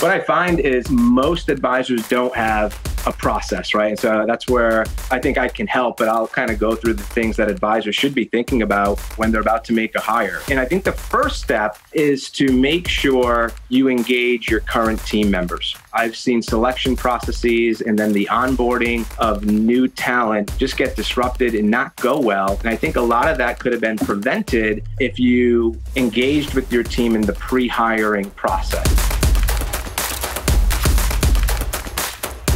what I find is most advisors don't have a process, right? And so that's where I think I can help, but I'll kind of go through the things that advisors should be thinking about when they're about to make a hire. And I think the first step is to make sure you engage your current team members. I've seen selection processes and then the onboarding of new talent just get disrupted and not go well. And I think a lot of that could have been prevented if you engaged with your team in the pre hiring process.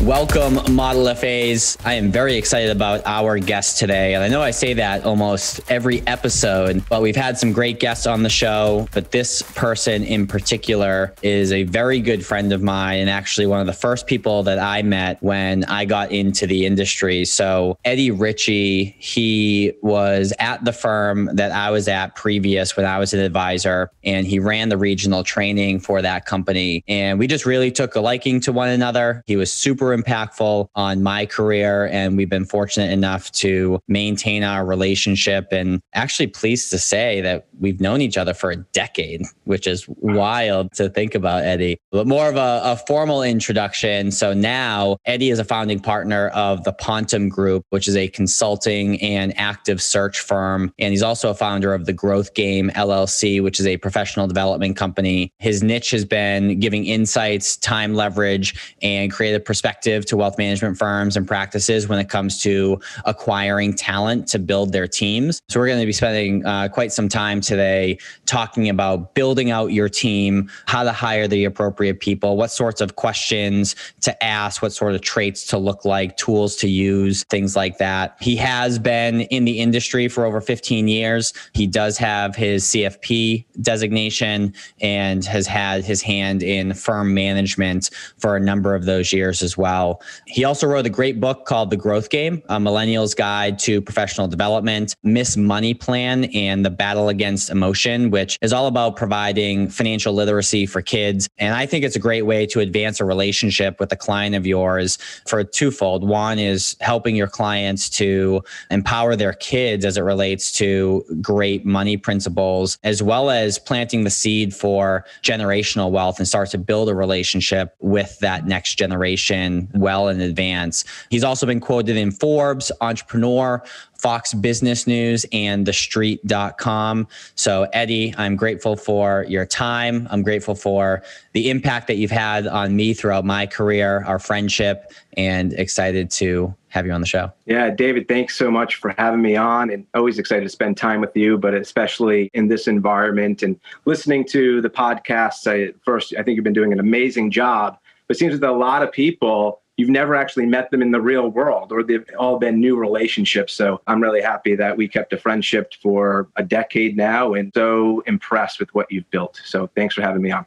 Welcome, Model FAs. I am very excited about our guest today. And I know I say that almost every episode, but we've had some great guests on the show. But this person in particular is a very good friend of mine and actually one of the first people that I met when I got into the industry. So, Eddy Ricci, he was at the firm that I was at previous when I was an advisor, and he ran the regional training for that company. And we just really took a liking to one another. He was super impactful on my career. And we've been fortunate enough to maintain our relationship and actually pleased to say that we've known each other for a decade, which is wild to think about, Eddy. But more of a, a formal introduction. So now Eddy is a founding partner of the Pontem Group, which is a consulting and active search firm. And he's also a founder of the Growth Game LLC, which is a professional development company. His niche has been giving insights, time leverage, and creative perspective to wealth management firms and practices when it comes to acquiring talent to build their teams. So we're going to be spending uh, quite some time today talking about building out your team, how to hire the appropriate people, what sorts of questions to ask, what sort of traits to look like, tools to use, things like that. He has been in the industry for over 15 years. He does have his CFP designation and has had his hand in firm management for a number of those years as well well. He also wrote a great book called The Growth Game, a millennial's guide to professional development, Miss Money Plan, and The Battle Against Emotion, which is all about providing financial literacy for kids. And I think it's a great way to advance a relationship with a client of yours for twofold. One is helping your clients to empower their kids as it relates to great money principles, as well as planting the seed for generational wealth and start to build a relationship with that next generation well in advance. He's also been quoted in Forbes, Entrepreneur, Fox Business News, and TheStreet.com. So, Eddy, I'm grateful for your time. I'm grateful for the impact that you've had on me throughout my career, our friendship, and excited to have you on the show. Yeah, David, thanks so much for having me on and always excited to spend time with you, but especially in this environment and listening to the podcasts. I, first, I think you've been doing an amazing job but it seems that a lot of people, you've never actually met them in the real world or they've all been new relationships. So I'm really happy that we kept a friendship for a decade now and so impressed with what you've built. So thanks for having me on.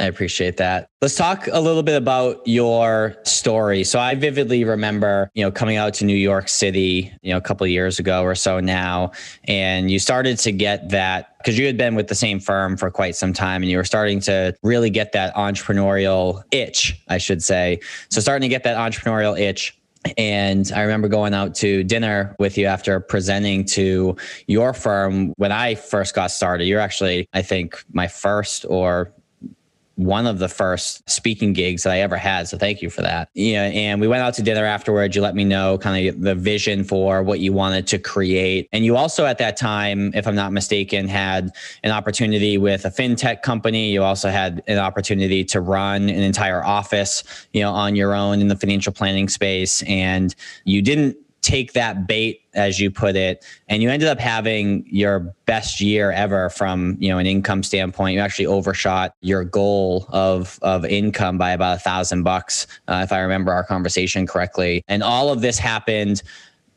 I appreciate that. Let's talk a little bit about your story. So I vividly remember, you know, coming out to New York City, you know, a couple years ago or so now, and you started to get that because you had been with the same firm for quite some time and you were starting to really get that entrepreneurial itch, I should say. So starting to get that entrepreneurial itch and I remember going out to dinner with you after presenting to your firm when I first got started. You're actually, I think, my first or one of the first speaking gigs that I ever had. So thank you for that. Yeah. And we went out to dinner afterwards. You let me know kind of the vision for what you wanted to create. And you also at that time, if I'm not mistaken, had an opportunity with a fintech company. You also had an opportunity to run an entire office, you know, on your own in the financial planning space. And you didn't take that bait as you put it and you ended up having your best year ever from you know an income standpoint you actually overshot your goal of of income by about a thousand bucks uh, if i remember our conversation correctly and all of this happened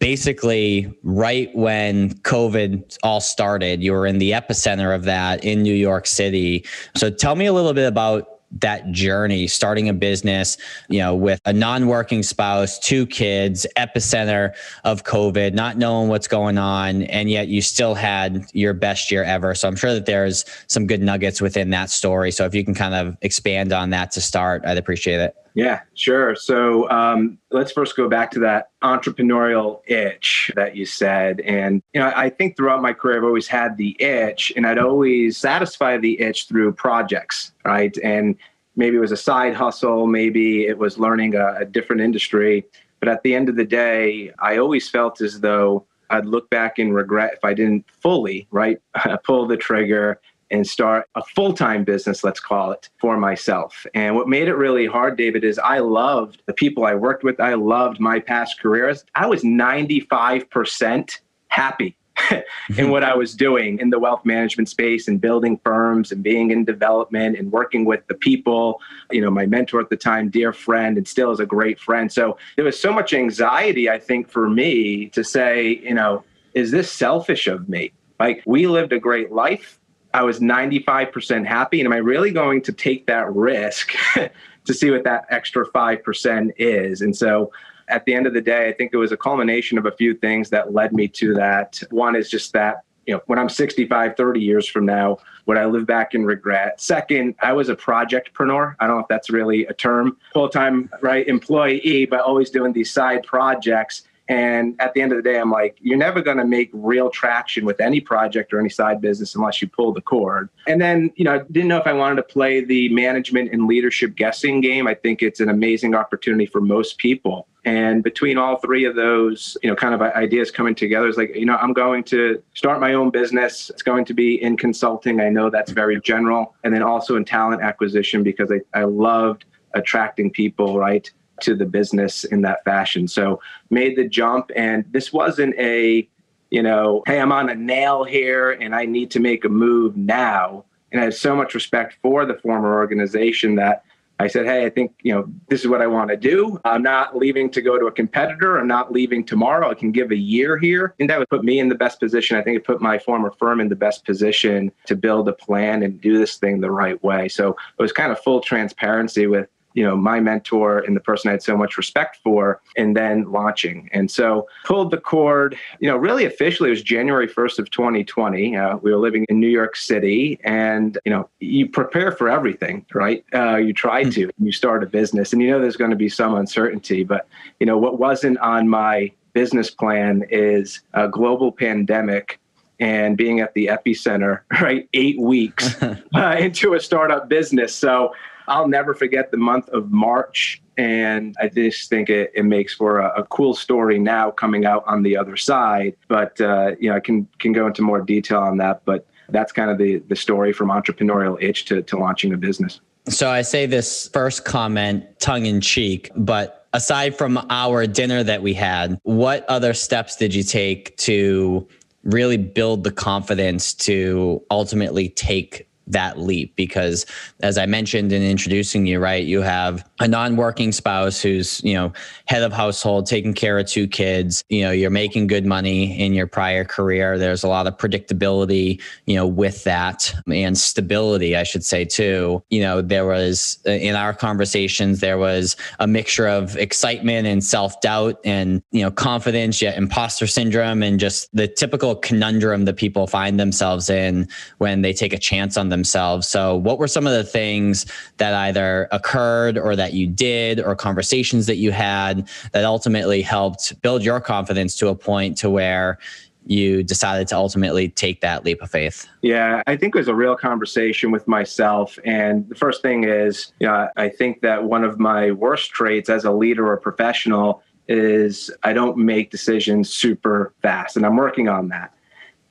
basically right when COVID all started. You were in the epicenter of that in New York City. So tell me a little bit about that journey starting a business you know with a non-working spouse two kids epicenter of covid not knowing what's going on and yet you still had your best year ever. So i'm sure that there's some good nuggets within that story. So if you can kind of expand on that to start i'd appreciate it yeah, sure. So um, let's first go back to that entrepreneurial itch that you said. And, you know, I think throughout my career, I've always had the itch and I'd always satisfy the itch through projects, right? And maybe it was a side hustle, maybe it was learning a, a different industry. But at the end of the day, I always felt as though I'd look back and regret if I didn't fully, right, pull the trigger and start a full time business, let's call it, for myself. And what made it really hard, David, is I loved the people I worked with. I loved my past careers. I was 95% happy in mm-hmm. what I was doing in the wealth management space and building firms and being in development and working with the people. You know, my mentor at the time, dear friend, and still is a great friend. So there was so much anxiety, I think, for me to say, you know, is this selfish of me? Like, we lived a great life. I was 95% happy. And am I really going to take that risk to see what that extra 5% is? And so at the end of the day, I think it was a culmination of a few things that led me to that. One is just that, you know, when I'm 65, 30 years from now, would I live back in regret? Second, I was a projectpreneur. I don't know if that's really a term, full time, right, employee, but always doing these side projects. And at the end of the day, I'm like, you're never going to make real traction with any project or any side business unless you pull the cord. And then, you know, didn't know if I wanted to play the management and leadership guessing game. I think it's an amazing opportunity for most people. And between all three of those, you know, kind of ideas coming together is like, you know, I'm going to start my own business. It's going to be in consulting. I know that's very general. And then also in talent acquisition because I, I loved attracting people, right? To the business in that fashion. So made the jump and this wasn't a, you know, hey, I'm on a nail here and I need to make a move now. And I have so much respect for the former organization that I said, hey, I think, you know, this is what I want to do. I'm not leaving to go to a competitor. I'm not leaving tomorrow. I can give a year here. And that would put me in the best position. I think it put my former firm in the best position to build a plan and do this thing the right way. So it was kind of full transparency with you know my mentor and the person I had so much respect for, and then launching. And so pulled the cord. You know, really officially it was January 1st of 2020. Uh, we were living in New York City, and you know you prepare for everything, right? Uh, you try hmm. to. You start a business, and you know there's going to be some uncertainty. But you know what wasn't on my business plan is a global pandemic and being at the epicenter, right? Eight weeks uh, into a startup business. So I'll never forget the month of March. And I just think it, it makes for a, a, cool story now coming out on the other side. But, uh, you know, I can, can go into more detail on that. But that's kind of the, the story from entrepreneurial itch to, to launching a business. So I say this first comment tongue in cheek, but aside from our dinner that we had, what other steps did you take to really build the confidence to ultimately take that leap because as i mentioned in introducing you right you have a non-working spouse who's you know head of household taking care of two kids. You know you're making good money in your prior career. There's a lot of predictability you know with that and stability i should say too. You know there was uh, in our conversations there was a mixture of excitement and self-doubt and you know confidence yet imposter syndrome and just the typical conundrum that people find themselves in when they take a chance on themselves. So, what were some of the things that either occurred or that you did or conversations that you had that ultimately helped build your confidence to a point to where you decided to ultimately take that leap of faith? Yeah, I think it was a real conversation with myself. And the first thing is, you know, I think that one of my worst traits as a leader or professional is I don't make decisions super fast. And I'm working on that.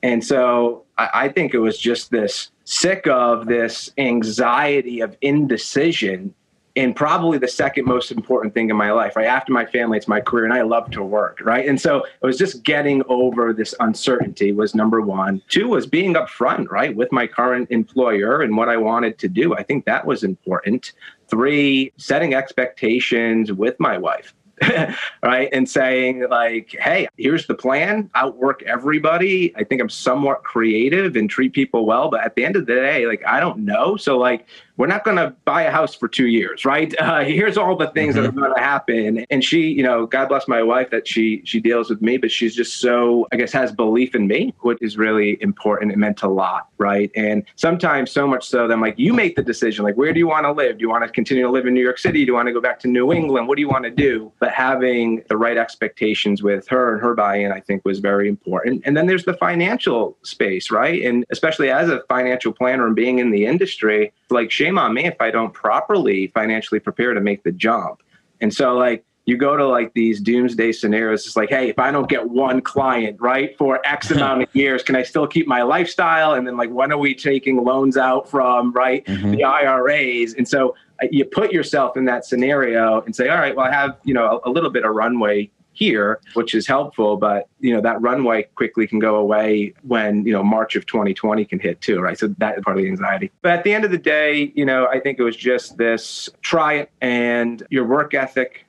And so I, think it was just this sick of this anxiety of indecision and probably the second most important thing in my life, right? After my family, it's my career, and I love to work, right? And so it was just getting over this uncertainty was number one. Two was being upfront, right, with my current employer and what I wanted to do. I think that was important. Three, setting expectations with my wife. right? And saying, like, hey, here's the plan, outwork everybody. I think I'm somewhat creative and treat people well. But at the end of the day, like, I don't know. So, like, we're not going to buy a house for two years, right? Uh, here's all the things mm-hmm. that are going to happen. And she, you know, God bless my wife that she she deals with me, but she's just so, I guess, has belief in me, which is really important. It meant a lot, right? And sometimes so much so that I'm like, you make the decision. Like, where do you want to live? Do you want to continue to live in New York City? Do you want to go back to New England? What do you want to do? But having the right expectations with her and her buy in, I think, was very important. And then there's the financial space, right? And especially as a financial planner and being in the industry, like, shame on me if I don't properly financially prepare to make the jump. And so, like, you go to like these doomsday scenarios. It's like, hey, if I don't get one client, right, for X amount of years, can I still keep my lifestyle? And then, like, when are we taking loans out from, right, mm-hmm. the IRAs? And so you put yourself in that scenario and say, all right, well, I have, you know, a, a little bit of runway here, which is helpful, but you know that runway quickly can go away when you know March of 2020 can hit too, right? So that is part of the anxiety. But at the end of the day, you know, I think it was just this: try it, and your work ethic,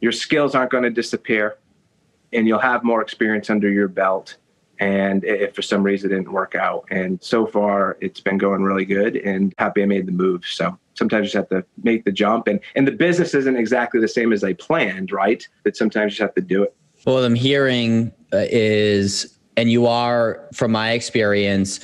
your skills aren't going to disappear, and you'll have more experience under your belt. And if for some reason it didn't work out, and so far it's been going really good, and happy I made the move. So sometimes you just have to make the jump. And and the business isn't exactly the same as they planned right? But sometimes you just have to do it. Well what i'm hearing uh, is and you are from my experience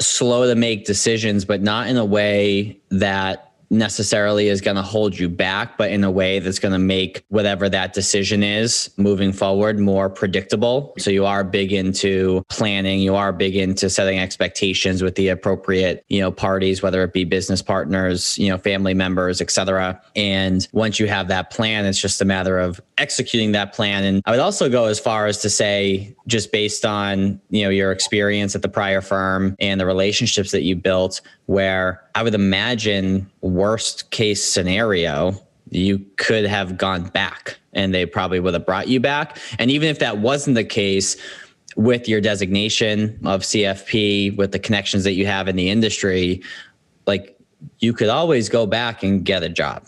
slow to make decisions but not in a way that necessarily is going to hold you back, but in a way that's going to make whatever that decision is moving forward more predictable. So you are big into planning, you are big into setting expectations with the appropriate, you know, parties, whether it be business partners, you know, family members, etc. And once you have that plan, it's just a matter of executing that plan. And I would also go as far as to say, just based on, you know, your experience at the prior firm and the relationships that you built, where I would imagine worst case scenario, you could have gone back and they probably would have brought you back. And even if that wasn't the case, with your designation of CFP, with the connections that you have in the industry, like you could always go back and get a job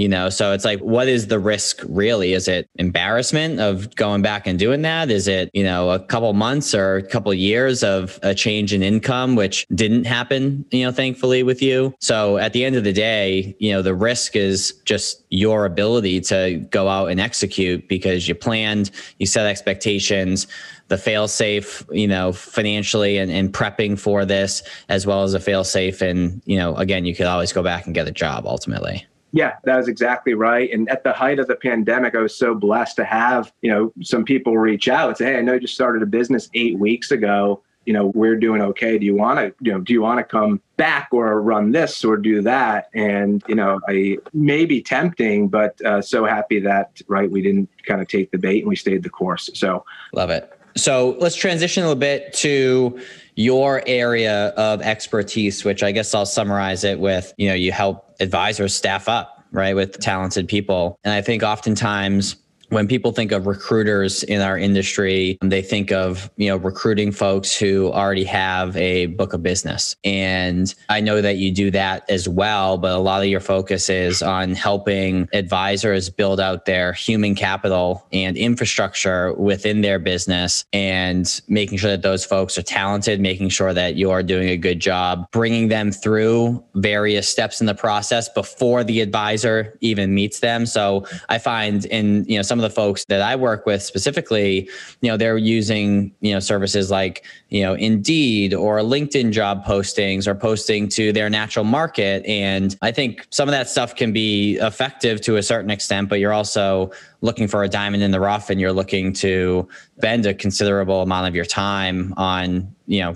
you know so it's like what is the risk really is it embarrassment of going back and doing that is it you know a couple months or a couple years of a change in income which didn't happen you know thankfully with you so at the end of the day you know the risk is just your ability to go out and execute because you planned you set expectations the fail safe, you know, financially and, and prepping for this, as well as a fail safe. And, you know, again, you could always go back and get a job ultimately. Yeah, that was exactly right. And at the height of the pandemic, I was so blessed to have, you know, some people reach out and say, Hey, I know you just started a business eight weeks ago. You know, we're doing okay. Do you want to, you know, do you want to come back or run this or do that? And, you know, I may be tempting, but uh, so happy that, right, we didn't kind of take the bait and we stayed the course. So love it. So let's transition a little bit to your area of expertise, which I guess I'll summarize it with, you know, you help advisors staff up, right, with talented people. And I think oftentimes when people think of recruiters in our industry, they think of, you know, recruiting folks who already have a book of business. And I know that you do that as well, but a lot of your focus is on helping advisors build out their human capital and infrastructure within their business and making sure that those folks are talented, making sure that you are doing a good job bringing them through various steps in the process before the advisor even meets them. So I find in, you know, some of the folks that I work with specifically, you know, they're using, you know, services like, you know, Indeed or LinkedIn job postings or posting to their natural market. And I think some of that stuff can be effective to a certain extent, but you're also looking for a diamond in the rough and you're looking to spend a considerable amount of your time on, you know,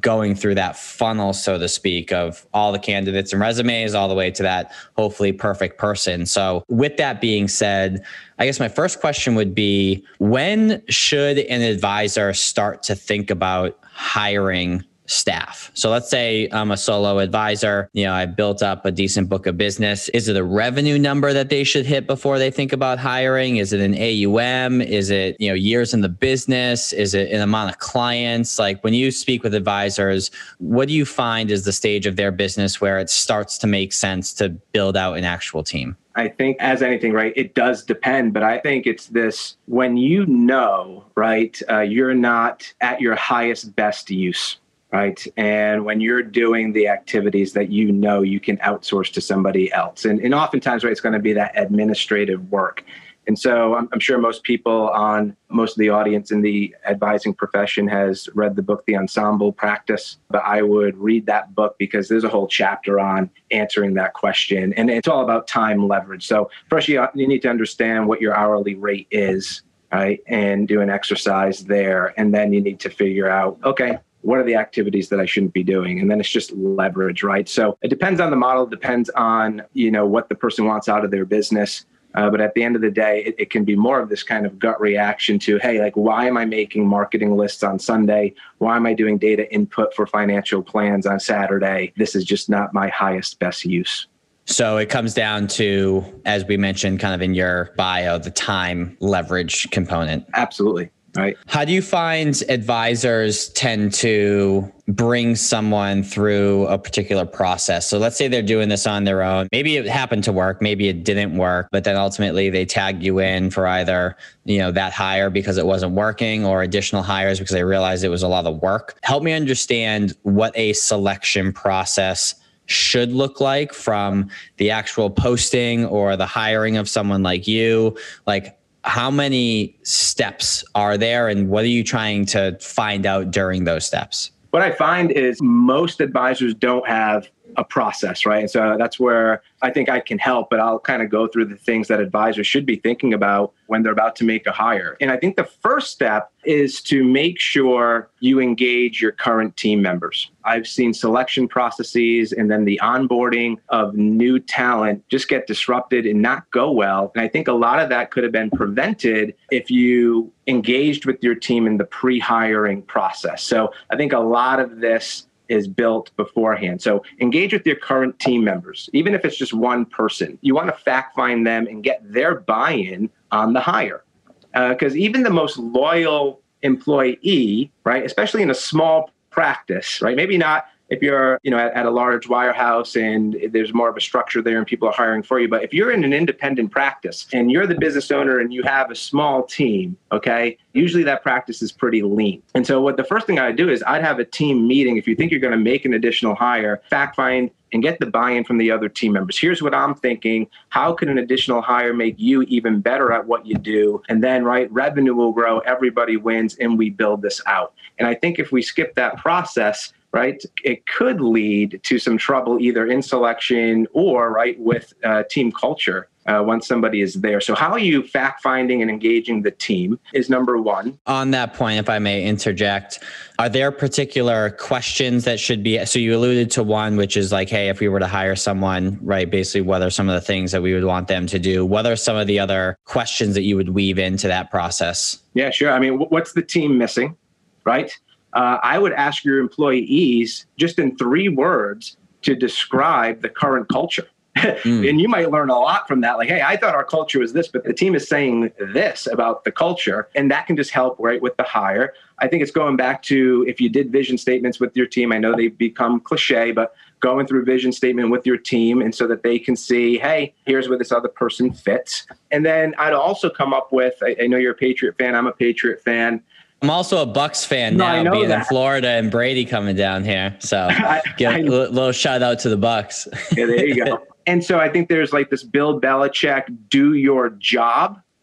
going through that funnel, so to speak, of all the candidates and resumes, all the way to that hopefully perfect person. So, with that being said, I guess my first question would be when should an advisor start to think about hiring staff. So let's say I'm a solo advisor, you know, I built up a decent book of business. Is it a revenue number that they should hit before they think about hiring? Is it an AUM? Is it, you know, years in the business? Is it an amount of clients? Like when you speak with advisors, what do you find is the stage of their business where it starts to make sense to build out an actual team? I think, as anything, right, it does depend. But I think it's this when you know, right, uh, you're not at your highest, best use right? And when you're doing the activities that you know you can outsource to somebody else, and, and oftentimes, right, it's going to be that administrative work. And so I'm, I'm, sure most people on most of the audience in the advising profession has read the book, The Ensemble Practice. But I would read that book because there's a whole chapter on answering that question. And it's all about time leverage. So, first, you, you need to understand what your hourly rate is, right? And do an exercise there. And then you need to figure out, okay, what are the activities that I shouldn't be doing? And then it's just leverage, right? So it depends on the model, depends on, you know, what the person wants out of their business. Uh, but at the end of the day, it, it, can be more of this kind of gut reaction to, hey, like, why am I making marketing lists on Sunday? Why am I doing data input for financial plans on Saturday? This is just not my highest, best use. So it comes down to, as we mentioned, kind of in your bio, the time leverage component. Absolutely. Right. How do you find advisors tend to bring someone through a particular process? So let's say they're doing this on their own. Maybe it happened to work, maybe it didn't work, but then ultimately they tag you in for either, you know, that hire because it wasn't working or additional hires because they realized it was a lot of work. Help me understand what a selection process should look like from the actual posting or the hiring of someone like you. Like how many steps are there and what are you trying to find out during those steps? What I find is most advisors don't have a process, right? And so that's where I think I can help, but I'll kind of go through the things that advisors should be thinking about when they're about to make a hire. And I think the first step is to make sure you engage your current team members. I've seen selection processes and then the onboarding of new talent just get disrupted and not go well. And I think a lot of that could have been prevented if you engaged with your team in the pre hiring process. So I think a lot of this is built beforehand. So engage with your current team members, even if it's just one person. You want to fact find them and get their buy in on the hire. Because uh, even the most loyal employee, right, especially in a small practice, right, maybe not if you're you know at, at, a large wirehouse and there's more of a structure there and people are hiring for you but if you're in an independent practice and you're the business owner and you have a small team okay usually that practice is pretty lean and so what the first thing i'd do is i'd have a team meeting if you think you're going to make an additional hire fact find and get the buy-in from the other team members. Here's what I'm thinking. How can an additional hire make you even better at what you do? And then, right, revenue will grow, everybody wins, and we build this out. And I think if we skip that process, right, it could lead to some trouble either in selection or right with uh, team culture. Uh, once somebody is there. So, how are you fact finding and engaging the team is number one. On that point, if I may interject, are there particular questions that should be? So, you alluded to one, which is like, hey, if we were to hire someone, right, basically, what are some of the things that we would want them to do? What are some of the other questions that you would weave into that process? Yeah, sure. I mean, what's the team missing, right? Uh, I would ask your employees just in three words to describe the current culture. mm. And you might learn a lot from that. Like, hey, I thought our culture was this, but the team is saying this about the culture. And that can just help, right, with the hire. I think it's going back to if you did vision statements with your team, I know they've become cliche, but going through vision statement with your team and so that they can see, hey, here's where this other person fits. And then I'd also come up with, I, I know you're a Patriot fan, I'm a Patriot fan. I'm also a Bucks fan no, now, being that. in Florida and Brady coming down here. So give a little shout out to the Bucks. yeah, there you go. And so I think there's like this Bill Belichick do your job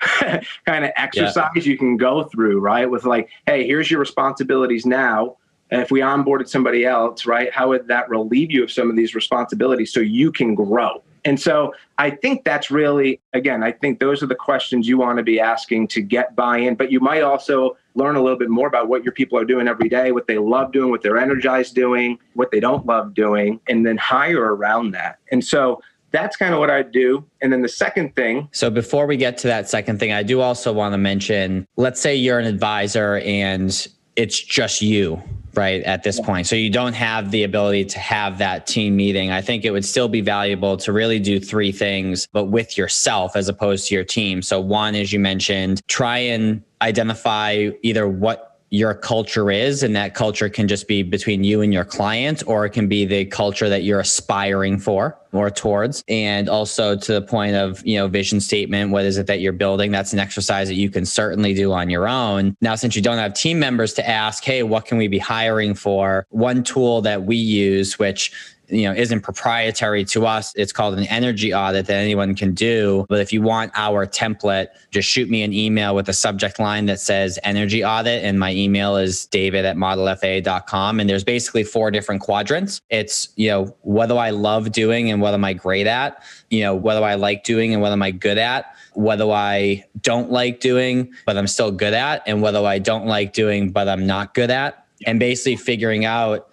kind of exercise yeah. you can go through, right? With like, hey, here's your responsibilities now. And if we onboarded somebody else, right, how would that relieve you of some of these responsibilities so you can grow? And so I think that's really, again, I think those are the questions you want to be asking to get buy in. But you might also learn a little bit more about what your people are doing every day, what they love doing, what they're energized doing, what they don't love doing, and then hire around that. And so that's kind of what I do. And then the second thing. So before we get to that second thing, I do also want to mention let's say you're an advisor and it's just you right at this point. So you don't have the ability to have that team meeting. I think it would still be valuable to really do three things but with yourself as opposed to your team. So one as you mentioned try and identify either what your culture is and that culture can just be between you and your client or it can be the culture that you're aspiring for or towards. And also to the point of you know vision statement what is it that you're building? That's an exercise that you can certainly do on your own. Now since you don't have team members to ask hey what can we be hiring for? One tool that we use which you know isn't proprietary to us. It's called an energy audit that anyone can do. But if you want our template, just shoot me an email with a subject line that says energy audit. And my email is david at modelfa.com. And there's basically four different quadrants. It's, you know, what do I love doing and what am I great at? You know, what do I like doing and what am I good at? What do I don't like doing, but I'm still good at? And what do I don't like doing, but I'm not good at? And basically figuring out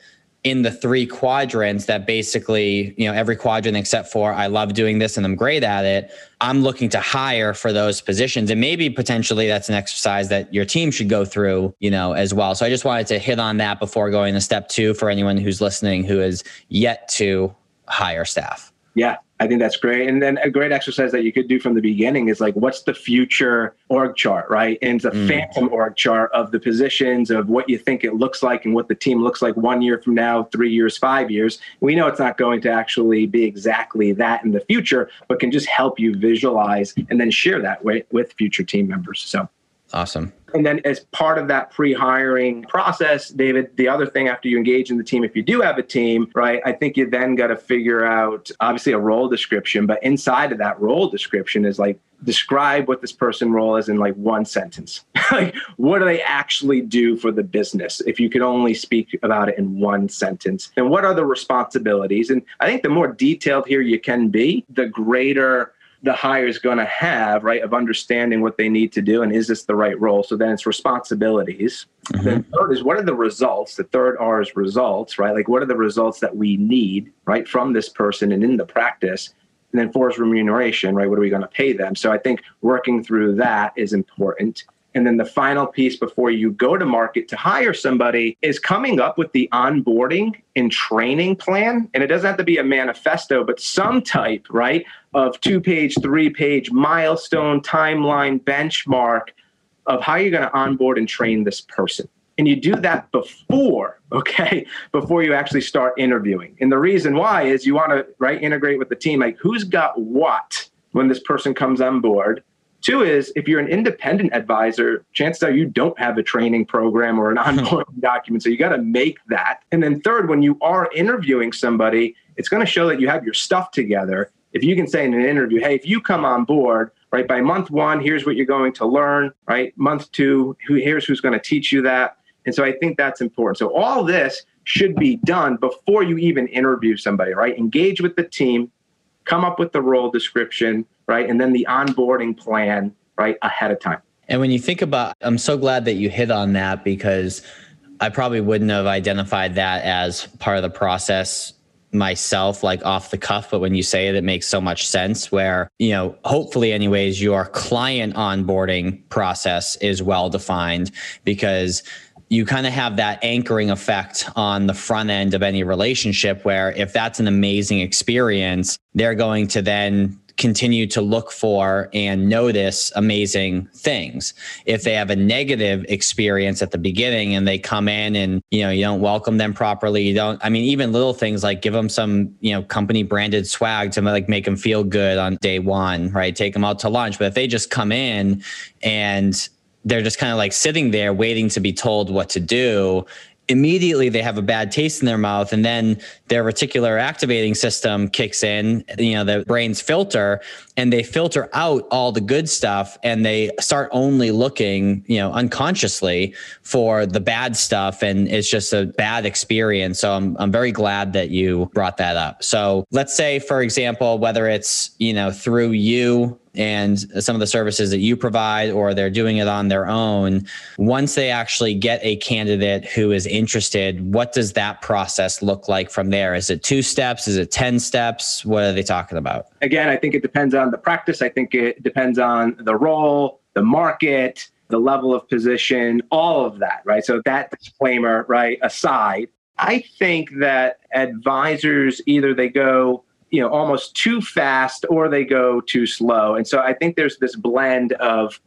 in the three quadrants that basically, you know, every quadrant except for I love doing this and I'm great at it, I'm looking to hire for those positions. And maybe potentially that's an exercise that your team should go through, you know, as well. So I just wanted to hit on that before going to step two for anyone who's listening who is yet to hire staff. Yeah, I think that's great. And then a great exercise that you could do from the beginning is like, what's the future org chart, right? And it's a mm. phantom org chart of the positions of what you think it looks like and what the team looks like one year from now, three years, five years. We know it's not going to actually be exactly that in the future, but can just help you visualize and then share that with, with future team members. So awesome. And then, as part of that pre hiring process, David, the other thing after you engage in the team, if you do have a team, right, I think you then got to figure out obviously a role description, but inside of that role description is like describe what this person role is in like one sentence. like, what do they actually do for the business? If you could only speak about it in one sentence, and what are the responsibilities? And I think the more detailed here you can be, the greater the hire is going to have, right, of understanding what they need to do and is this the right role? So then it's responsibilities. Mm-hmm. Then third is what are the results? The third R is results, right? Like what are the results that we need, right, from this person and in the practice? And then four is remuneration, right? What are we going to pay them? So I think working through that is important. And then the final piece before you go to market to hire somebody is coming up with the onboarding and training plan. And it doesn't have to be a manifesto, but some type, right, of two page, three page milestone, timeline, benchmark of how you're going to onboard and train this person. And you do that before, okay, before you actually start interviewing. And the reason why is you want to, right, integrate with the team, like who's got what when this person comes on board Two is if you're an independent advisor, chances are you don't have a training program or an onboarding document. So you got to make that. And then third, when you are interviewing somebody, it's going to show that you have your stuff together. If you can say in an interview, hey, if you come on board, right, by month one, here's what you're going to learn, right? Month two, who here's who's going to teach you that. And so I think that's important. So all this should be done before you even interview somebody, right? Engage with the team, come up with the role description, right? And then the onboarding plan, right, ahead of time. And when you think about, I'm so glad that you hit on that because I probably wouldn't have identified that as part of the process myself like off the cuff but when you say it it makes so much sense where you know hopefully anyways your client onboarding process is well defined because you kind of have that anchoring effect on the front end of any relationship where if that's an amazing experience they're going to then continue to look for and notice amazing things. If they have a negative experience at the beginning and they come in and, you know, you don't welcome them properly, you don't, I mean, even little things like give them some, you know, company branded swag to like make them feel good on day one, right? Take them out to lunch. But if they just come in and they're just kind of like sitting there waiting to be told what to do immediately they have a bad taste in their mouth and then their reticular activating system kicks in you know the brain's filter and they filter out all the good stuff and they start only looking you know unconsciously for the bad stuff and it's just a bad experience. So i'm, I'm very glad that you brought that up. So let's say for example whether it's you know through you and some of the services that you provide or they're doing it on their own once they actually get a candidate who is interested what does that process look like from there? Is it two steps? Is it 10 steps? What are they talking about? Again i think it depends on the practice. I think it depends on the role the market the level of position all of that right? So that disclaimer right aside i think that advisors either they go you know almost too fast or they go too slow. And so i think there's this blend of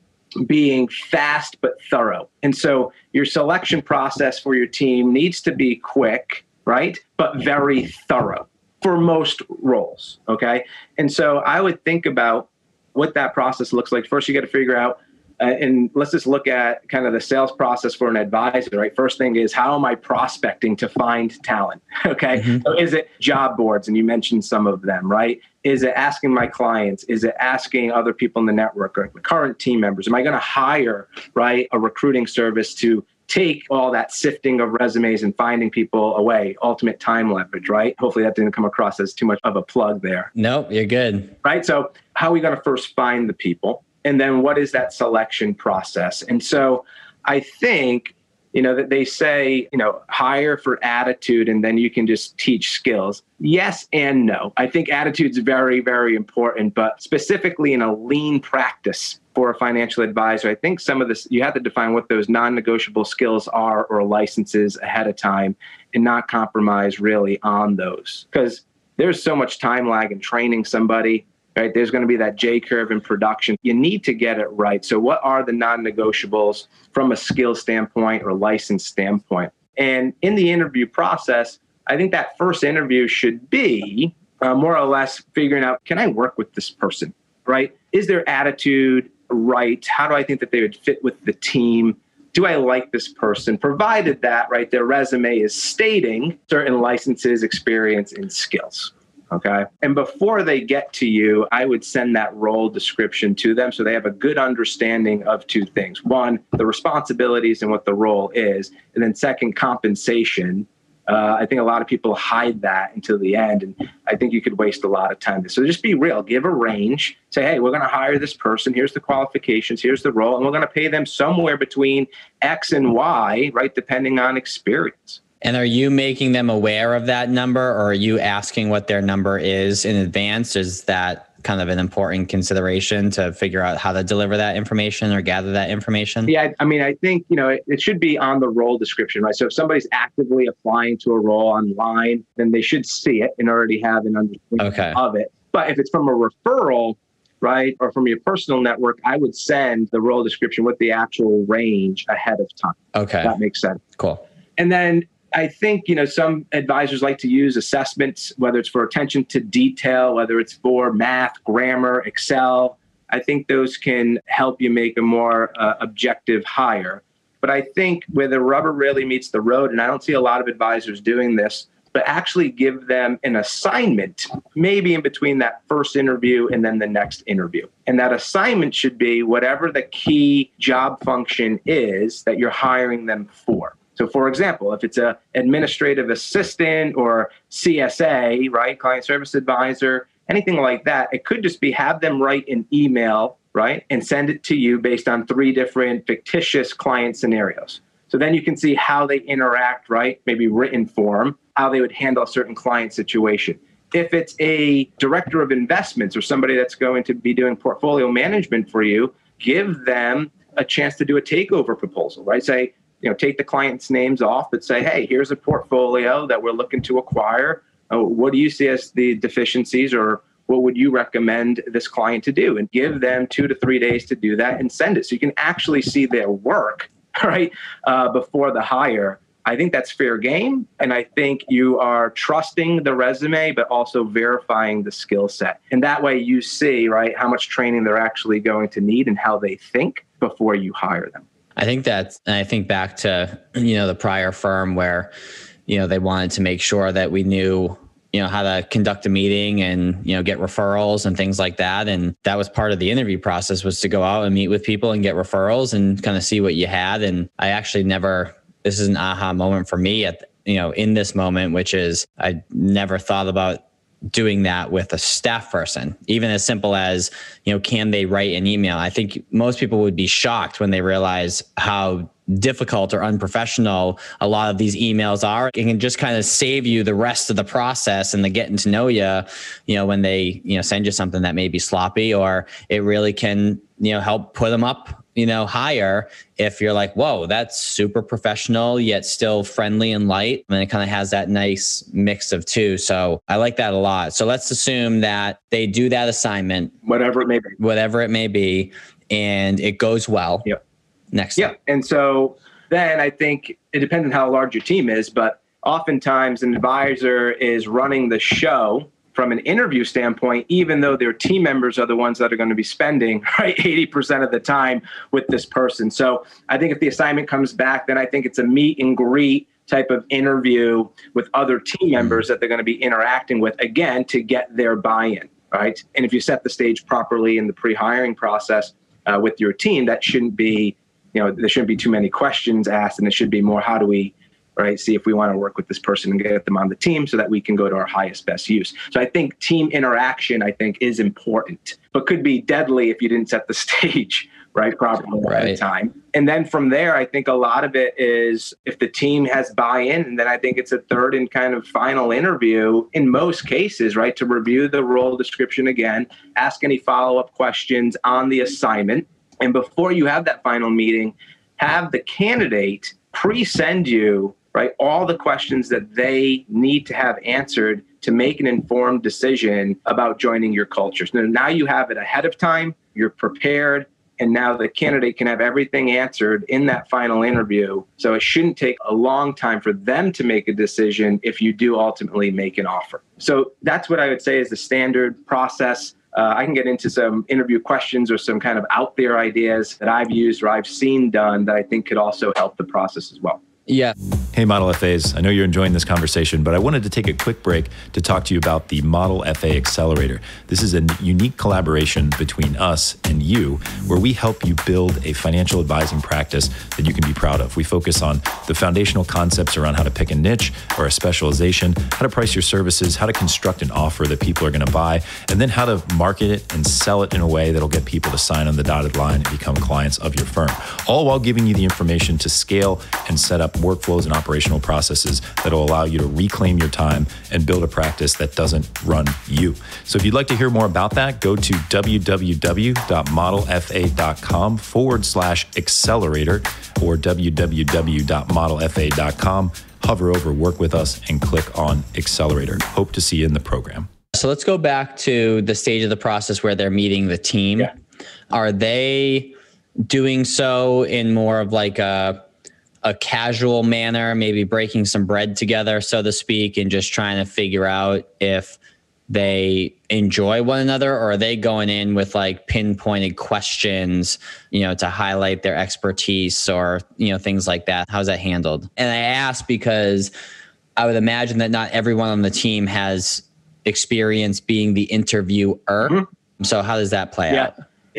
being fast but thorough. And so your selection process for your team needs to be quick right but very thorough for most roles okay? And so i would think about what that process looks like. First you got to figure out uh, and let's just look at kind of the sales process for an advisor, right? First thing is how am I prospecting to find talent? Okay. Mm-hmm. So is it job boards? And you mentioned some of them, right? Is it asking my clients? Is it asking other people in the network or current team members? Am I going to hire, right, a recruiting service to take all that sifting of resumes and finding people away, ultimate time leverage, right? Hopefully that didn't come across as too much of a plug there. Nope, you're good. Right. So, how are we going to first find the people? And then what is that selection process? And so, I think you know that they say you know hire for attitude and then you can just teach skills. Yes and no. I think attitude's very very important but specifically in a lean practice for a financial advisor i think some of this you have to define what those non-negotiable skills are or licenses ahead of time and not compromise really on those. Because there's so much time lag in training somebody right? There's going to be that J curve in production. You need to get it right. So, what are the non negotiables from a skill standpoint or license standpoint? And in the interview process, I think that first interview should be uh, more or less figuring out can I work with this person, right? Is their attitude right? How do I think that they would fit with the team? Do I like this person? Provided that, right, their resume is stating certain licenses, experience, and skills. Okay. And before they get to you, I would send that role description to them so they have a good understanding of two things one, the responsibilities and what the role is. And then, second, compensation. Uh, I think a lot of people hide that until the end. And I think you could waste a lot of time. So just be real, give a range, say, hey, we're going to hire this person. Here's the qualifications, here's the role, and we're going to pay them somewhere between X and Y, right, depending on experience. And are you making them aware of that number or are you asking what their number is in advance? Is that kind of an important consideration to figure out how to deliver that information or gather that information? Yeah, I mean, I think, you know, it, it should be on the role description, right? So if somebody's actively applying to a role online, then they should see it and already have an understanding okay. of it. But if it's from a referral, right, or from your personal network, I would send the role description with the actual range ahead of time. Okay. That makes sense. Cool. And then I think you know some advisors like to use assessments, whether it's for attention to detail, whether it's for math, grammar, Excel. I think those can help you make a more uh, objective hire. But I think where the rubber really meets the road, and I don't see a lot of advisors doing this, but actually give them an assignment, maybe in between that first interview and then the next interview. And that assignment should be whatever the key job function is that you're hiring them for. So, for example, if it's a administrative assistant or CSA, right, client service advisor, anything like that, it could just be have them write an email, right, and send it to you based on three different fictitious client scenarios. So then you can see how they interact, right? Maybe written form, how they would handle a certain client situation. If it's a director of investments or somebody that's going to be doing portfolio management for you, give them a chance to do a takeover proposal, right? Say, you know take the clients' names off, but say, hey, here's a portfolio that we're looking to acquire. Uh, what do you see as the deficiencies, or what would you recommend this client to do? And give them two to three days to do that, and send it so you can actually see their work right uh, before the hire. I think that's fair game. And I think you are trusting the resume, but also verifying the skill set. And that way you see, right, how much training they're actually going to need and how they think before you hire them. I think that's, and I think back to, you know, the prior firm where, you know, they wanted to make sure that we knew, you know, how to conduct a meeting and, you know, get referrals and things like that. And that was part of the interview process was to go out and meet with people and get referrals and kind of see what you had. And I actually never, this is an aha moment for me at, you know, in this moment, which is I never thought about doing that with a staff person, even as simple as, you know, can they write an email? I think most people would be shocked when they realize how difficult or unprofessional a lot of these emails are. It can just kind of save you the rest of the process and the getting to know you, you know, when they, you know, send you something that may be sloppy or it really can, you know, help put them up you know, higher if you're like, whoa, that's super professional, yet still friendly and light. And it kind of has that nice mix of two. So I like that a lot. So let's assume that they do that assignment, whatever it may be, whatever it may be, and it goes well. Yep. Next. Yeah. And so then I think it depends on how large your team is, but oftentimes an advisor is running the show from an interview standpoint, even though their team members are the ones that are going to be spending right 80% of the time with this person. So I think if the assignment comes back, then I think it's a meet and greet type of interview with other team members that they're going to be interacting with again to get their buy-in right and if you set the stage properly in the pre-hiring process uh, with your team that shouldn't be you know there shouldn't be too many questions asked and it should be more how do we right? See if we want to work with this person and get them on the team so that we can go to our highest best use. So i think team interaction i think is important but could be deadly if you didn't set the stage right properly right. at a time. And then from there i think a lot of it is if the team has buy-in and then i think it's a third and kind of final interview in most cases right to review the role description again ask any follow-up questions on the assignment. And before you have that final meeting have the candidate pre-send you right all the questions that they need to have answered to make an informed decision about joining your culture so now you have it ahead of time you're prepared and now the candidate can have everything answered in that final interview. So it shouldn't take a long time for them to make a decision if you do ultimately make an offer. So that's what I would say is the standard process. Uh, I can get into some interview questions or some kind of out there ideas that I've used or I've seen done that I think could also help the process as well. Yeah. Hey, Model FAs. I know you're enjoying this conversation, but I wanted to take a quick break to talk to you about the Model FA Accelerator. This is a unique collaboration between us and you, where we help you build a financial advising practice that you can be proud of. We focus on the foundational concepts around how to pick a niche or a specialization, how to price your services, how to construct an offer that people are going to buy, and then how to market it and sell it in a way that'll get people to sign on the dotted line and become clients of your firm, all while giving you the information to scale and set up workflows and operational processes that will allow you to reclaim your time and build a practice that doesn't run you. So if you'd like to hear more about that, go to www.modelfa.com forward slash accelerator or www.modelfa.com. Hover over Work With Us and click on Accelerator. Hope to see you in the program. So let's go back to the stage of the process where they're meeting the team. Yeah. Are they doing so in more of like a a casual manner, maybe breaking some bread together, so to speak, and just trying to figure out if they enjoy one another or are they going in with like pinpointed questions you know to highlight their expertise or you know things like that how's that handled and i ask because i would imagine that not everyone on the team has experience being the interviewer mm-hmm. so how does that play yeah. out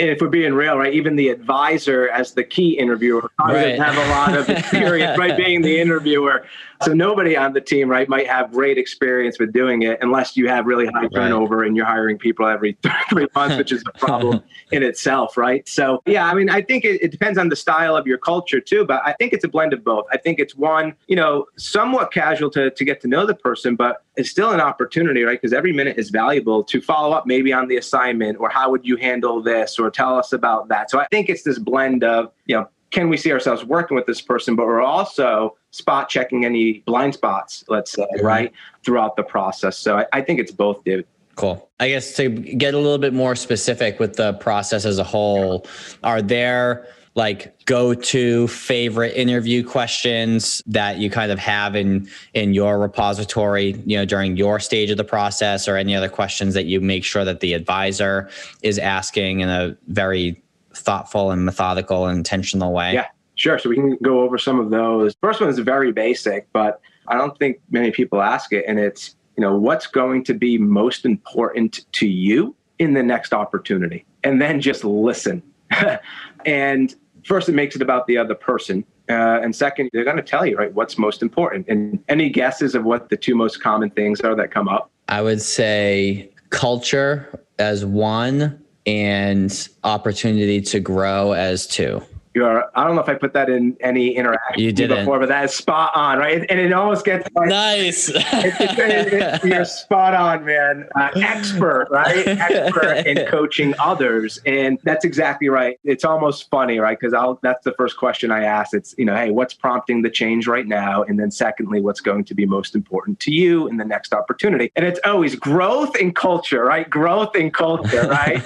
if we're being real, right, even the advisor as the key interviewer right. doesn't have a lot of experience, right, being the interviewer. So nobody on the team, right, might have great experience with doing it unless you have really high turnover right. and you're hiring people every three months, which is a problem in itself, right? So yeah, I mean, I think it, it depends on the style of your culture too, but I think it's a blend of both. I think it's one, you know, somewhat casual to to get to know the person, but it's still an opportunity, right? Because every minute is valuable to follow up maybe on the assignment or how would you handle this or tell us about that. So I think it's this blend of, you know, can we see ourselves working with this person, but we're also spot checking any blind spots, let's say, mm-hmm. right, throughout the process. So I, I think it's both, David. Cool. I guess to get a little bit more specific with the process as a whole, are there like go to favorite interview questions that you kind of have in in your repository you know during your stage of the process or any other questions that you make sure that the advisor is asking in a very thoughtful and methodical and intentional way? Yeah, sure. So we can go over some of those. First one is very basic, but I don't think many people ask it. And it's, you know, what's going to be most important to you in the next opportunity? And then just listen. and first, it makes it about the other person. Uh, and second, they're going to tell you, right, what's most important. And any guesses of what the two most common things are that come up? I would say culture as one and opportunity to grow as two. You are. I don't know if I put that in any interaction you did before, but that is spot on, right? And it almost gets like, nice. It, it, it, you're spot on, man. Uh, expert, right? Expert in coaching others, and that's exactly right. It's almost funny, right? Because I'll. That's the first question I ask. It's you know, hey, what's prompting the change right now? And then secondly, what's going to be most important to you in the next opportunity? And it's always growth and culture, right? Growth and culture, right?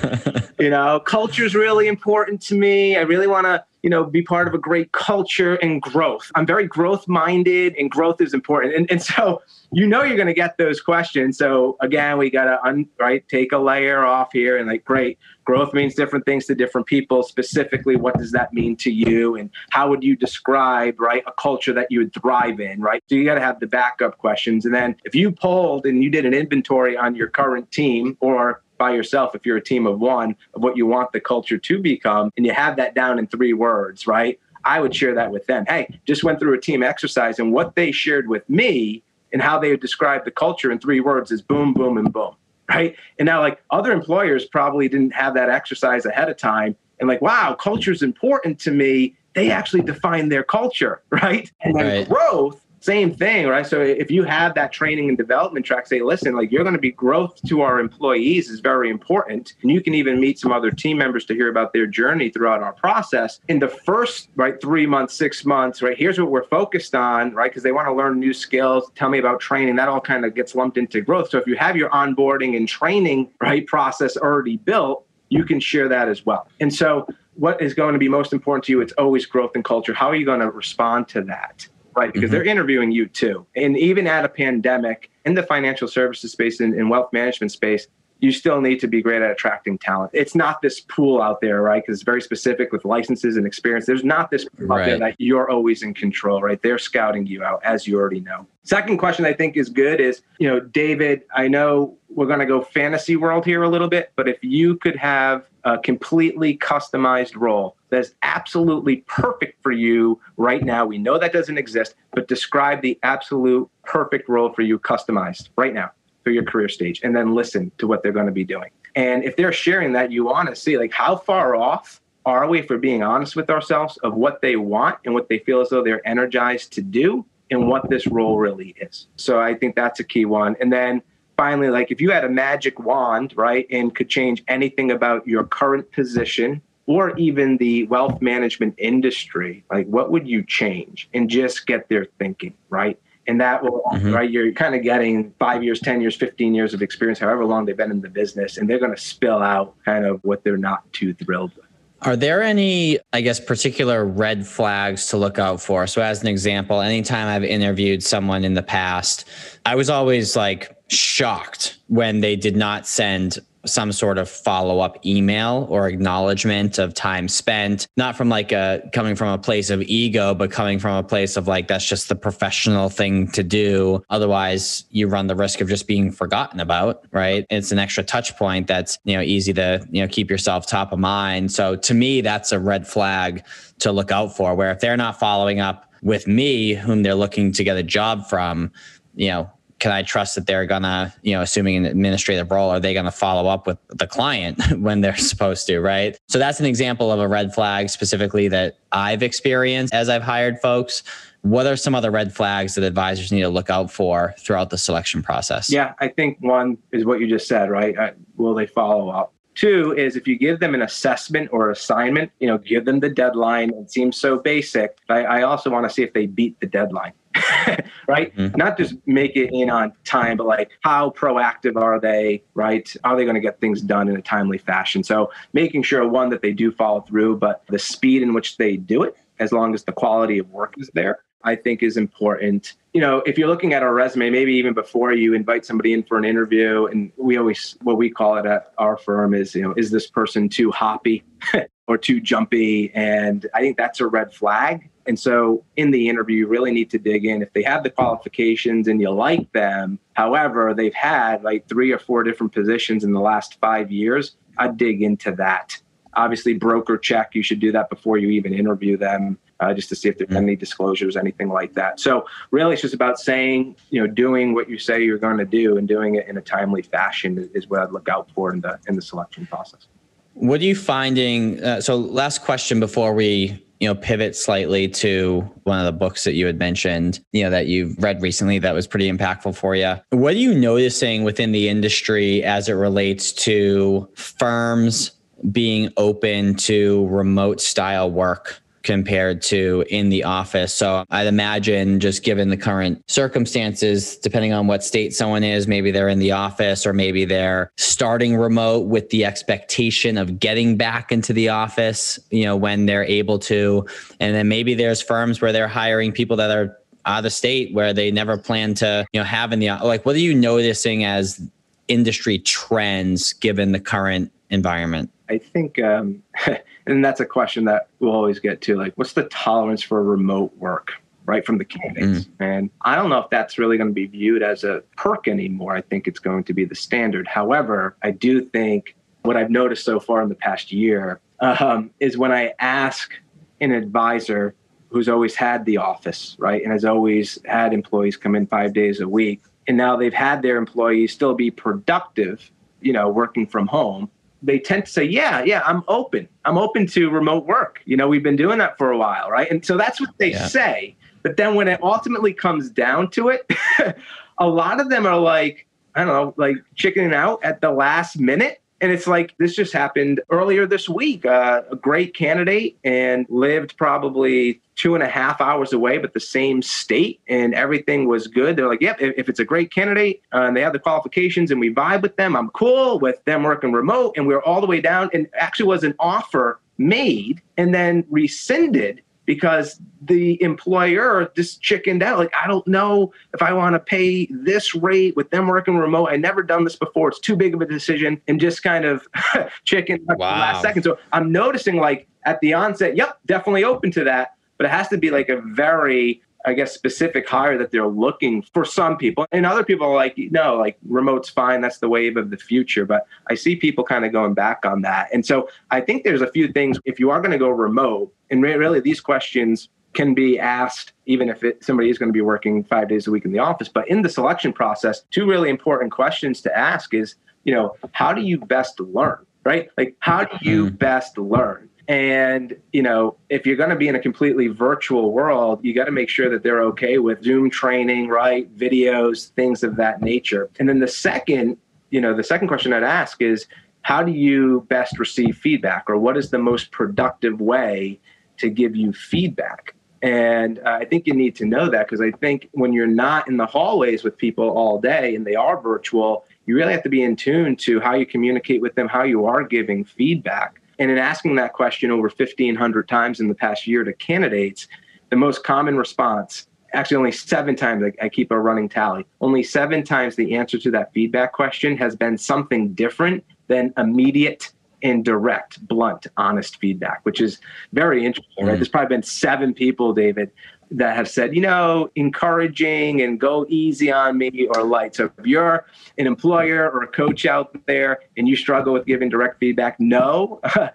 you know, culture is really important to me. I really want to you know, be part of a great culture and growth. I'm very growth minded and growth is important. And, and so you know you're going to get those questions. So again, we got to un, right take a layer off here and like, great, growth means different things to different people. Specifically, what does that mean to you, and how would you describe right a culture that you would thrive in? Right. So you got to have the backup questions, and then if you polled and you did an inventory on your current team or by yourself if you're a team of one of what you want the culture to become and you have that down in three words right i would share that with them hey just went through a team exercise and what they shared with me and how they would describe the culture in three words is boom, boom, and boom. Right. And now, like other employers probably didn't have that exercise ahead of time. And like, wow, culture is important to me. They actually define their culture. Right. And then right. growth same thing, right? So if you have that training and development track, say, listen, like you're going to be growth to our employees is very important. And you can even meet some other team members to hear about their journey throughout our process. In the first, right, three months, six months, right, here's what we're focused on, right? Because they want to learn new skills. Tell me about training. That all kind of gets lumped into growth. So if you have your onboarding and training, right, process already built, you can share that as well. And so what is going to be most important to you? It's always growth and culture. How are you going to respond to that? Right? Because mm-hmm. they're interviewing you too. And even at a pandemic in the financial services space and, and wealth management space, you still need to be great at attracting talent. It's not this pool out there, right? Because it's very specific with licenses and experience. There's not this pool right. out there that you're always in control, right? They're scouting you out, as you already know. Second question I think is good is, you know, David, I know we're going to go fantasy world here a little bit, but if you could have a completely customized role that's absolutely perfect for you right now, we know that doesn't exist, but describe the absolute perfect role for you customized right now through your career stage and then listen to what they're going to be doing. And if they're sharing that, you want to see like how far off are we, for being honest with ourselves, of what they want and what they feel as though they're energized to do and what this role really is. So I think that's a key one. And then finally, like if you had a magic wand, right, and could change anything about your current position or even the wealth management industry, like what would you change and just get their thinking, right? and that will mm-hmm. right you're kind of getting five years ten years 15 years of experience however long they've been in the business and they're going to spill out kind of what they're not too thrilled with are there any, I guess, particular red flags to look out for? So, as an example, anytime I've interviewed someone in the past, I was always like shocked when they did not send some sort of follow up email or acknowledgement of time spent, not from like a coming from a place of ego, but coming from a place of like, that's just the professional thing to do. Otherwise, you run the risk of just being forgotten about, right? It's an extra touch point that's, you know, easy to, you know, keep yourself top of mind. So to me, that's a red flag to look out for, where if they're not following up with me, whom they're looking to get a job from, you know, can I trust that they're gonna, you know, assuming an administrative role, are they gonna follow up with the client when they're supposed to, right? So that's an example of a red flag specifically that I've experienced as I've hired folks. What are some other red flags that advisors need to look out for throughout the selection process? Yeah, I think one is what you just said, right? Uh, will they follow up? Two is if you give them an assessment or assignment, you know, give them the deadline. It seems so basic. I, I also want to see if they beat the deadline. right? Mm-hmm. Not just make it in on time, but like how proactive are they, right? Are they going to get things done in a timely fashion? So making sure one that they do follow through, but the speed in which they do it, as long as the quality of work is there, I think is important. You know, if you're looking at our resume, maybe even before you invite somebody in for an interview, and we always what we call it at our firm is, you know, is this person too hoppy or too jumpy? And I think that's a red flag and so in the interview, you really need to dig in. If they have the qualifications and you like them, however, they've had like three or four different positions in the last five years, I'd dig into that. Obviously, broker check, you should do that before you even interview them. Uh, just to see if there's mm-hmm. any disclosures, anything like that. So really, it's just about saying, you know, doing what you say you're going to do and doing it in a timely fashion is what I'd look out for in the in the selection process. What are you finding? Uh, so, last question before we you know pivot slightly to one of the books that you had mentioned you know that you've read recently that was pretty impactful for you what are you noticing within the industry as it relates to firms being open to remote style work compared to in the office. So I'd imagine just given the current circumstances, depending on what state someone is, maybe they're in the office or maybe they're starting remote with the expectation of getting back into the office, you know, when they're able to. And then maybe there's firms where they're hiring people that are out of the state where they never plan to, you know, have in the like what are you noticing as industry trends given the current environment? I think, um, and that's a question that we'll always get to like, what's the tolerance for remote work? Right from the candidates. Mm. And I don't know if that's really going to be viewed as a perk anymore. I think it's going to be the standard. However, I do think what I've noticed so far in the past year um, is when I ask an advisor who's always had the office, right, and has always had employees come in five days a week, and now they've had their employees still be productive, you know, working from home they tend to say, yeah, yeah, I'm open. I'm open to remote work. You know, we've been doing that for a while, right? And so that's what they yeah. say. But then when it ultimately comes down to it, a lot of them are like, I don't know, like chickening out at the last minute and it's like this just happened earlier this week. Uh, a great candidate and lived probably two and a half hours away, but the same state, and everything was good. They're like, yep, if, if it's a great candidate uh, and they have the qualifications and we vibe with them, I'm cool with them working remote. And we we're all the way down, and actually was an offer made and then rescinded because the employer just chickened out. Like, I don't know if I want to pay this rate with them working remote. I never done this before. It's too big of a decision and just kind of chickened chicken wow. last second. So I'm noticing like at the onset, yep, definitely open to that. But it has to be like a very I guess, specific hire that they're looking for some people. And other people are like, no, like remote's fine. That's the wave of the future. But I see people kind of going back on that. And so I think there's a few things if you are going to go remote, and really these questions can be asked even if it, somebody is going to be working five days a week in the office. But in the selection process, two really important questions to ask is, you know, how do you best learn? Right? Like, how do you mm-hmm. best learn? And, you know, if you're going to be in a completely virtual world, you got to make sure that they're okay with Zoom training, right? Videos, things of that nature. And then the second, you know, the second question I'd ask is how do you best receive feedback or what is the most productive way to give you feedback? And uh, I think you need to know that because I think when you're not in the hallways with people all day and they are virtual, you really have to be in tune to how you communicate with them, how you are giving feedback. And in asking that question over 1,500 times in the past year to candidates, the most common response, actually only seven times, I, I keep a running tally, only seven times the answer to that feedback question has been something different than immediate and direct, blunt, honest feedback, which is very interesting, right? Mm. There's probably been seven people, David, that have said, you know, encouraging and go easy on me or light. So if you're an employer or a coach out there and you struggle with giving direct feedback, know uh,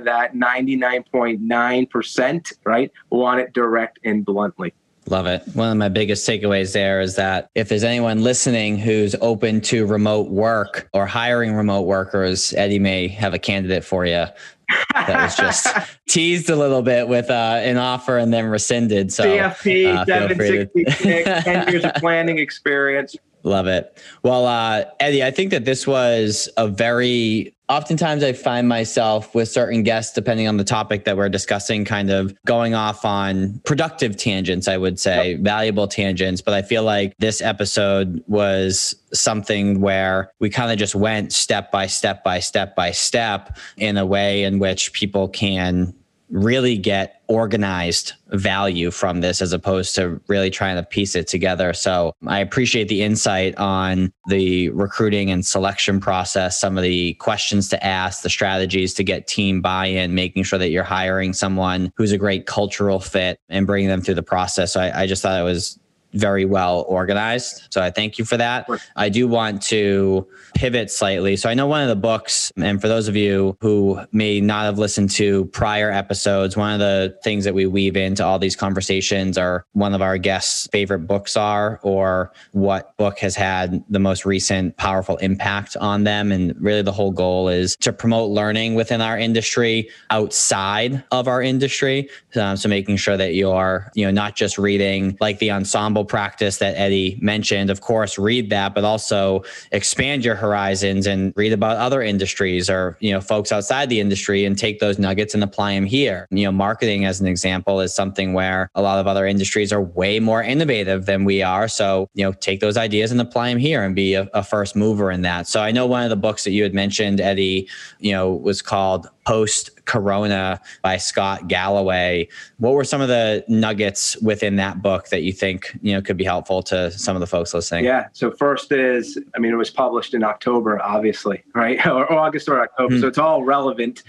that 99.9%, right, want it direct and bluntly. Love it. One of my biggest takeaways there is that if there's anyone listening who's open to remote work or hiring remote workers, Eddy may have a candidate for you that was just teased a little bit with uh, an offer and then rescinded. So CFP, uh, 766, 10 years of planning experience. Love it. Well, uh, Eddy, I think that this was a very, oftentimes I find myself with certain guests, depending on the topic that we're discussing, kind of going off on productive tangents, I would say, yep. valuable tangents. But I feel like this episode was something where we kind of just went step by step by step by step in a way in which people can really get organized value from this as opposed to really trying to piece it together. So I appreciate the insight on the recruiting and selection process, some of the questions to ask, the strategies to get team buy in, making sure that you're hiring someone who's a great cultural fit and bringing them through the process. So I, I just thought it was very well organized. So I thank you for that. I do want to pivot slightly. So I know one of the books, and for those of you who may not have listened to prior episodes, one of the things that we weave into all these conversations are one of our guests' favorite books are, or what book has had the most recent powerful impact on them. And really the whole goal is to promote learning within our industry outside of our industry. Um, so making sure that you're, you know, not just reading like the ensemble practice that Eddy mentioned, of course, read that, but also expand your horizons and read about other industries or, you know, folks outside the industry and take those nuggets and apply them here. You know, marketing as an example is something where a lot of other industries are way more innovative than we are. So, you know, take those ideas and apply them here and be a, a first mover in that. So I know one of the books that you had mentioned, Eddy, you know, was called Post Corona by Scott Galloway. What were some of the nuggets within that book that you think you know could be helpful to some of the folks listening? Yeah. So first is, I mean, it was published in October, obviously, right, or, August or October. Mm. So it's all relevant,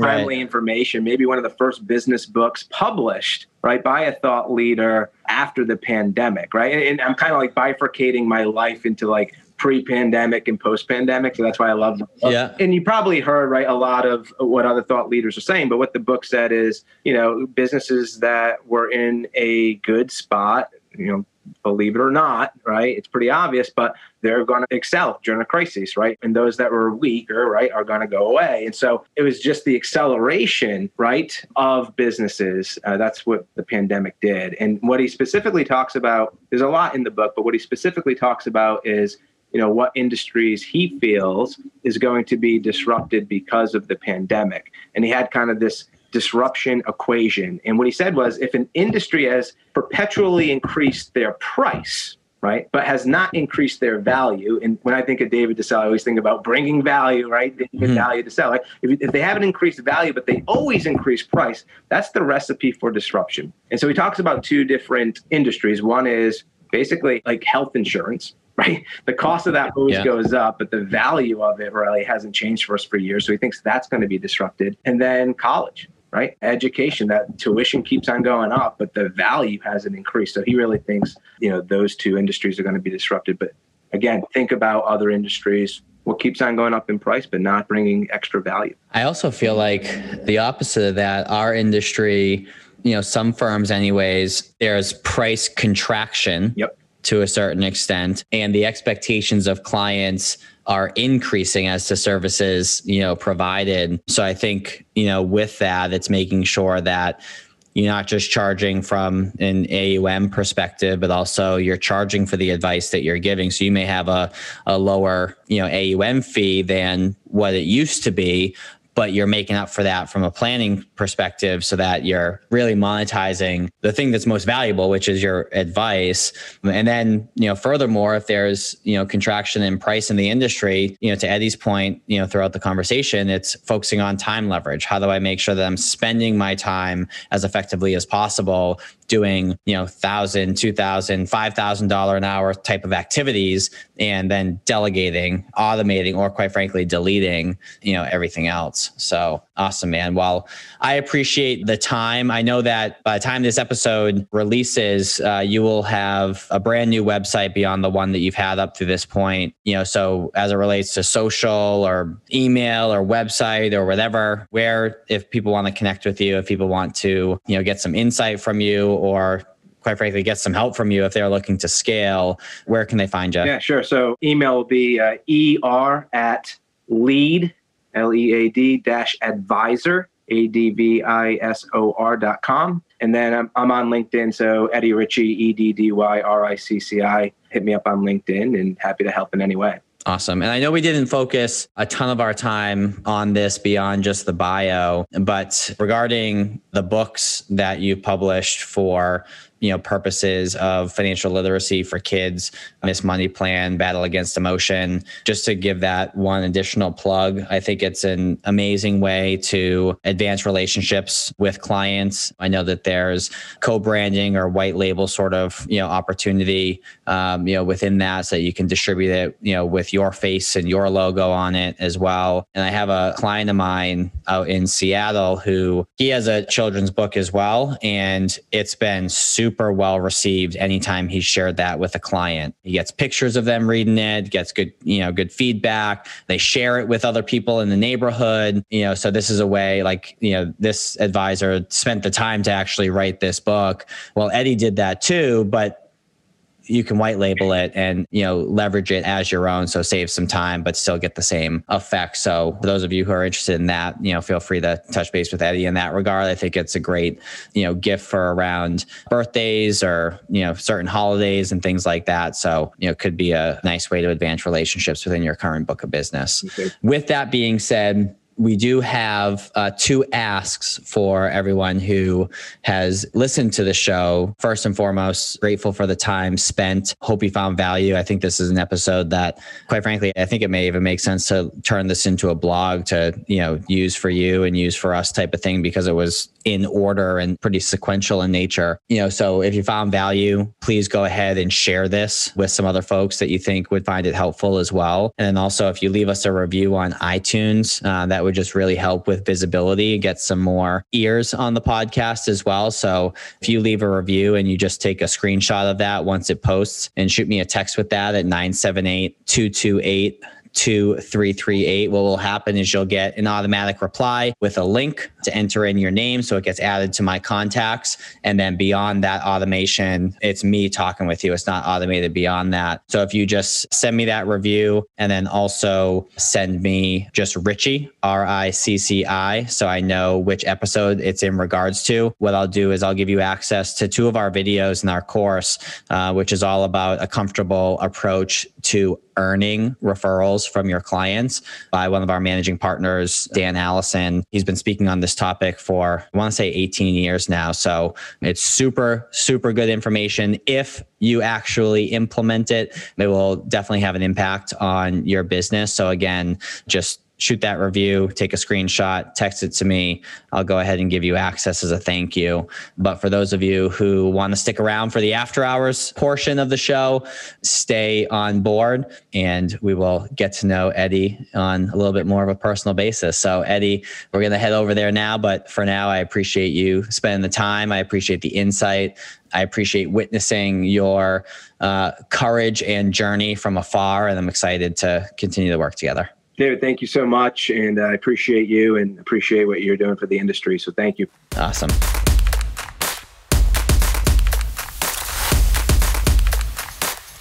timely right. information. Maybe one of the first business books published right by a thought leader after the pandemic right and i'm kind of like bifurcating my life into like pre-pandemic and post-pandemic. So that's why I love them. Yeah. And you probably heard right a lot of what other thought leaders are saying, but what the book said is, you know, businesses that were in a good spot, you know, believe it or not, right? It's pretty obvious, but they're going to excel during a crisis, right? And those that were weaker, right, are going to go away. And so it was just the acceleration, right, of businesses. Uh, that's what the pandemic did. And what he specifically talks about, there's a lot in the book, but what he specifically talks about is you know what industries he feels is going to be disrupted because of the pandemic. And he had kind of this disruption equation. And what he said was if an industry has perpetually increased their price right but has not increased their value and when i think of david to sell i always think about bringing value right mm-hmm. value to sell like if, if they haven't increased value but they always increase price that's the recipe for disruption. And so he talks about two different industries. One is basically like health insurance right? The cost of that always yeah. goes up, but the value of it really hasn't changed for us for years. So he thinks that's going to be disrupted. And then college, right? Education, that tuition keeps on going up, but the value hasn't increased. So he really thinks, you know, those two industries are going to be disrupted. But again, think about other industries. What keeps on going up in price, but not bringing extra value? I also feel like the opposite of that, our industry, you know, some firms, anyways, there's price contraction. Yep to a certain extent and the expectations of clients are increasing as to services you know provided so i think you know with that it's making sure that you're not just charging from an AUM perspective, but also you're charging for the advice that you're giving. So you may have a, a lower, you know, AUM fee than what it used to be, but you're making up for that from a planning perspective so that you're really monetizing the thing that's most valuable which is your advice. And then you know furthermore if there's you know contraction in price in the industry you know to eddy's point you know throughout the conversation it's focusing on time leverage. How do i make sure that i'm spending my time as effectively as possible doing you know thousand two thousand five thousand dollar an hour type of activities and then delegating automating or quite frankly deleting you know everything else. So awesome man. Well i appreciate the time. I know that by the time this episode releases uh, you will have a brand new website beyond the one that you've had up to this point you know so as it relates to social or email or website or whatever where if people want to connect with you if people want to you know get some insight from you or quite frankly get some help from you if they're looking to scale where can they find you? Yeah sure. So email will be uh, er at lead l-e-a-d dash advisor a-d-v-i-s-o-r dot com. And then I'm, I'm on linkedin so eddy ricci e-d-d-y-r-i-c-c-i hit me up on linkedin and happy to help in any way Awesome. And I know we didn't focus a ton of our time on this beyond just the bio, but regarding the books that you published for you know purposes of financial literacy for kids miss money plan battle against emotion just to give that one additional plug. I think it's an amazing way to advance relationships with clients. I know that there's co-branding or white label sort of you know opportunity um, you know within that so that you can distribute it you know with your face and your logo on it as well. And i have a client of mine out in seattle who he has a children's book as well and it's been super super well received anytime he's shared that with a client. He gets pictures of them reading it, gets good, you know, good feedback. They share it with other people in the neighborhood, you know, so this is a way like, you know, this advisor spent the time to actually write this book. Well, Eddy did that too, but you can white label it and you know leverage it as your own so save some time but still get the same effect. So for those of you who are interested in that you know feel free to touch base with eddy in that regard. I think it's a great you know gift for around birthdays or you know certain holidays and things like that. So you know could be a nice way to advance relationships within your current book of business. Okay. with that being said we do have uh, two asks for everyone who has listened to the show. First and foremost, grateful for the time spent. Hope you found value. I think this is an episode that, quite frankly, I think it may even make sense to turn this into a blog to you know use for you and use for us type of thing because it was in order and pretty sequential in nature. You know, so if you found value, please go ahead and share this with some other folks that you think would find it helpful as well. And then also, if you leave us a review on iTunes, uh, that would just really help with visibility, and get some more ears on the podcast as well. So if you leave a review and you just take a screenshot of that once it posts and shoot me a text with that at 978 228 2338. What will happen is you'll get an automatic reply with a link to enter in your name. So it gets added to my contacts. And then beyond that automation, it's me talking with you. It's not automated beyond that. So if you just send me that review and then also send me just Ricci, R I C C I, so I know which episode it's in regards to, what I'll do is I'll give you access to two of our videos in our course, uh, which is all about a comfortable approach to earning referrals from your clients by one of our managing partners, Dan Allison. He's been speaking on this topic for, I want to say 18 years now. So it's super, super good information. If you actually implement it, it will definitely have an impact on your business. So again, just shoot that review, take a screenshot, text it to me. I'll go ahead and give you access as a thank you. But for those of you who want to stick around for the after hours portion of the show, stay on board and we will get to know Eddy on a little bit more of a personal basis. So, Eddy, we're going to head over there now. But for now, I appreciate you spending the time. I appreciate the insight. I appreciate witnessing your uh, courage and journey from afar. And I'm excited to continue to work together. David, thank you so much. And I appreciate you and appreciate what you're doing for the industry. So thank you. Awesome.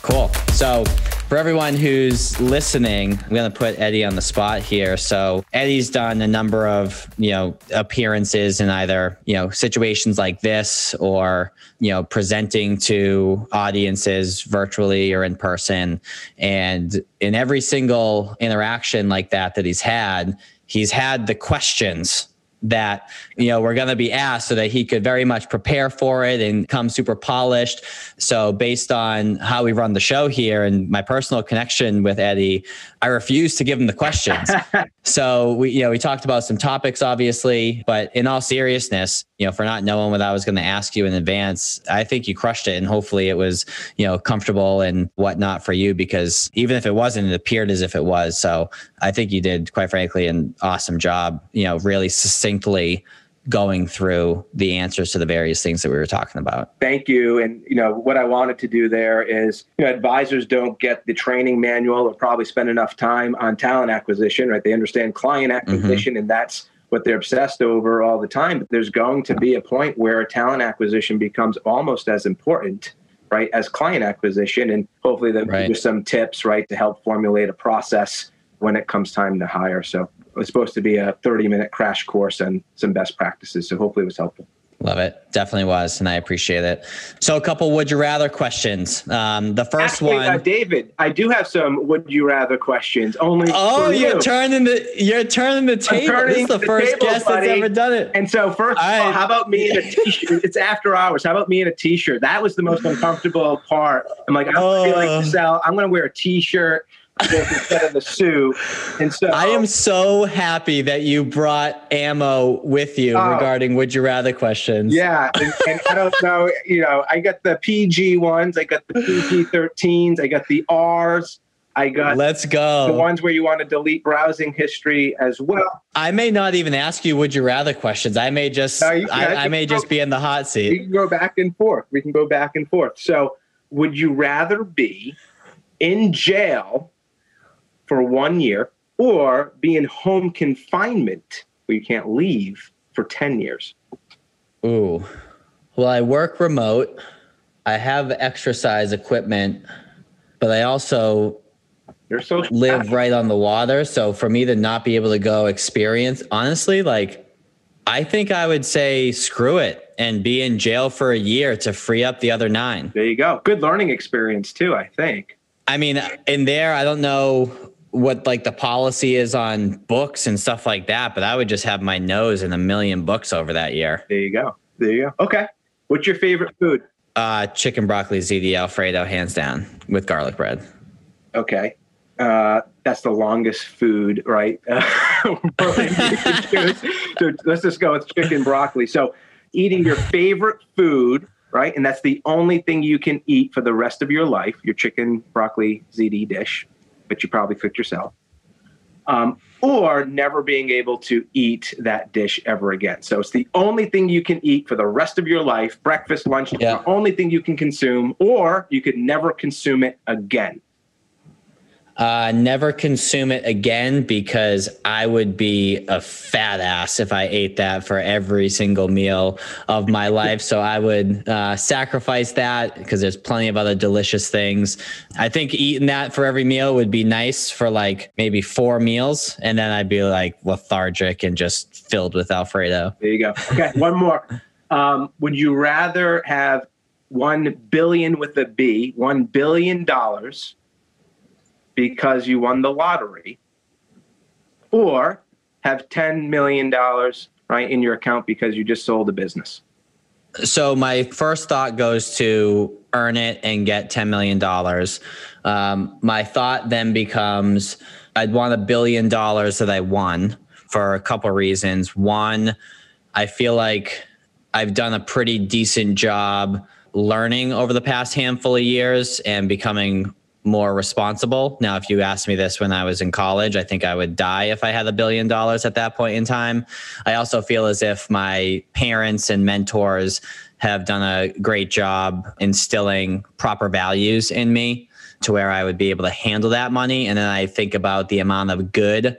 Cool. So, for everyone who's listening, I'm going to put Eddy on the spot here. So Eddy's done a number of, you know, appearances in either, you know, situations like this or, you know, presenting to audiences virtually or in person. And in every single interaction like that that he's had, he's had the questions that you know we're going to be asked so that he could very much prepare for it and come super polished. So based on how we run the show here and my personal connection with eddy i refuse to give him the questions. So we you know we talked about some topics obviously but in all seriousness you know for not knowing what i was going to ask you in advance i think you crushed it and hopefully it was you know comfortable and whatnot for you because even if it wasn't it appeared as if it was. So i think you did quite frankly an awesome job you know really succinctly going through the answers to the various things that we were talking about. Thank you. And you know what I wanted to do there is, you know, advisors don't get the training manual or probably spend enough time on talent acquisition, right? They understand client mm-hmm. acquisition, mm-hmm. and that's what they're obsessed over all the time. But there's going to be a point where talent acquisition becomes almost as important right as client acquisition and hopefully then right. some tips right to help formulate a process when it comes time to hire so was supposed to be a 30 minute crash course and some best practices. So hopefully it was helpful. Love it. Definitely was. And I appreciate it. So, a couple would you rather questions. Um, the first Actually, one. Uh, David, I do have some would you rather questions. Only. Oh, you're you. turning the you're turning the table. Turning this is the, the first table, guest buddy. that's ever done it. And so, first of all, how about me in a t shirt? it's after hours. How about me in a t shirt? That was the most uncomfortable part. I'm like, I oh. feel like to sell. I'm going to wear a t shirt instead of the suit. And so I am so happy that you brought ammo with you uh, regarding would you rather questions. Yeah. And, and, I don't know, you know, I got the PG ones, I got the PG 13s, I got the R's. I got let's go the ones where you want to delete browsing history as well. I may not even ask you would you rather questions. I may just no, I, I, may go, just be in the hot seat. We can go back and forth. We can go back and forth. So would you rather be in jail for one year or be in home confinement where you can't leave for 10 years. Ooh. Well, I work remote I have exercise equipment, but I also You're so live right on the water. So for me to not be able to go experience, honestly, like I think I would say screw it and be in jail for a year to free up the other nine. There you go. Good learning experience too, I think. I mean, in there, I don't know what like the policy is on books and stuff like that, but I would just have my nose in a million books over that year. There you go. There you go. Okay. What's your favorite food? Uh, chicken broccoli ziti Alfredo, hands down, with garlic bread. Okay. Uh, that's the longest food, right? so let's just go with chicken broccoli. So, eating your favorite food, right? And that's the only thing you can eat for the rest of your life your chicken broccoli ziti dish, which you probably cooked yourself. Um, or never being able to eat that dish ever again. So it's the only thing you can eat for the rest of your life breakfast, lunch, Yeah. the only thing you can consume, or you could never consume it again. Uh, never consume it again because I would be a fat ass if I ate that for every single meal of my life. So I would uh, sacrifice that because there's plenty of other delicious things. I think eating that for every meal would be nice for like maybe four meals. And then I'd be like lethargic and just filled with Alfredo. There you go. Okay, one more. Um, would you rather have one billion with a B, one billion dollars because you won the lottery, or have ten million dollars right in your account because you just sold a business? So my first thought goes to earn it and get $10 million. Um, my thought then becomes I'd want a billion dollars that I won for a couple reasons. One, I feel like I've done a pretty decent job learning over the past handful of years and becoming more responsible. Now, if you asked me this when I was in college, I think I would die if I had a billion dollars at that point in time. I also feel as if my parents and mentors have done a great job instilling proper values in me to where I would be able to handle that money. And then I think about the amount of good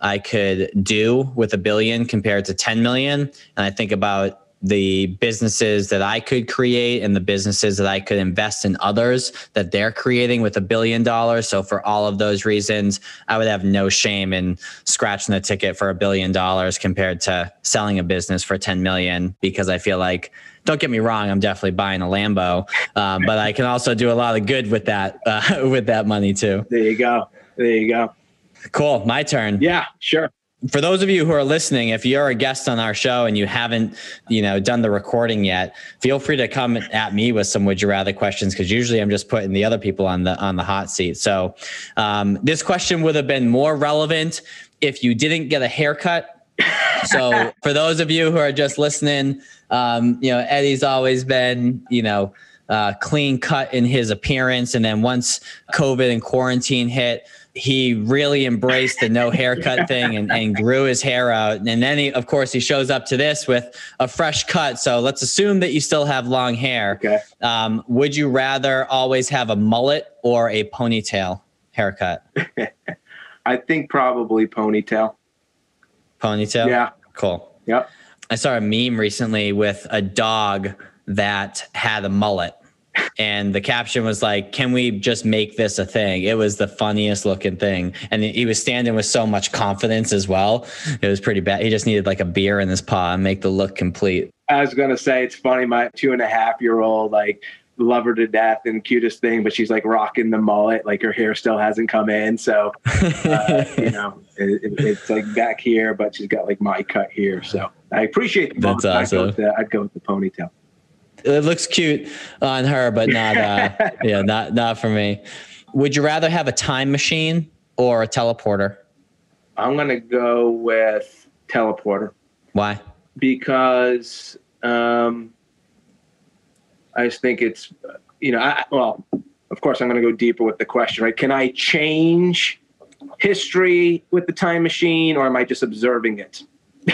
I could do with a billion compared to 10 million. And I think about the businesses that I could create and the businesses that I could invest in others that they're creating with a billion dollars. So for all of those reasons, I would have no shame in scratching the ticket for a billion dollars compared to selling a business for 10 million because I feel like don't get me wrong, I'm definitely buying a Lambo, um, but I can also do a lot of good with that uh, with that money too. There you go. There you go. Cool, my turn. Yeah, sure. For those of you who are listening, if you're a guest on our show and you haven't, you know, done the recording yet, feel free to come at me with some would you rather questions because usually I'm just putting the other people on the on the hot seat. So um, this question would have been more relevant if you didn't get a haircut. So for those of you who are just listening, um, you know, Eddy's always been, you know, uh, clean cut in his appearance, and then once COVID and quarantine hit he really embraced the no haircut thing and, and grew his hair out. And then he, of course, he shows up to this with a fresh cut. So let's assume that you still have long hair. Okay. Um, would you rather always have a mullet or a ponytail haircut? I think probably ponytail. Ponytail? Yeah. Cool. Yep. I saw a meme recently with a dog that had a mullet. And the caption was like, "Can we just make this a thing?" It was the funniest looking thing, and he was standing with so much confidence as well. It was pretty bad. He just needed like a beer in his paw and make the look complete. I was gonna say it's funny. My two and a half year old like love her to death and cutest thing, but she's like rocking the mullet, like her hair still hasn't come in. So uh, you know, it, it- it's like back here, but she's got like my cut here. So I appreciate the That's mullet. I'd go, with the, I'd go with the ponytail. It looks cute on her, but not uh, yeah, not not for me. Would you rather have a time machine or a teleporter? I'm gonna go with teleporter Why? because um, I just think it's you know I, well, of course I'm gonna go deeper with the question, right? Can I change history with the time machine, or am I just observing it?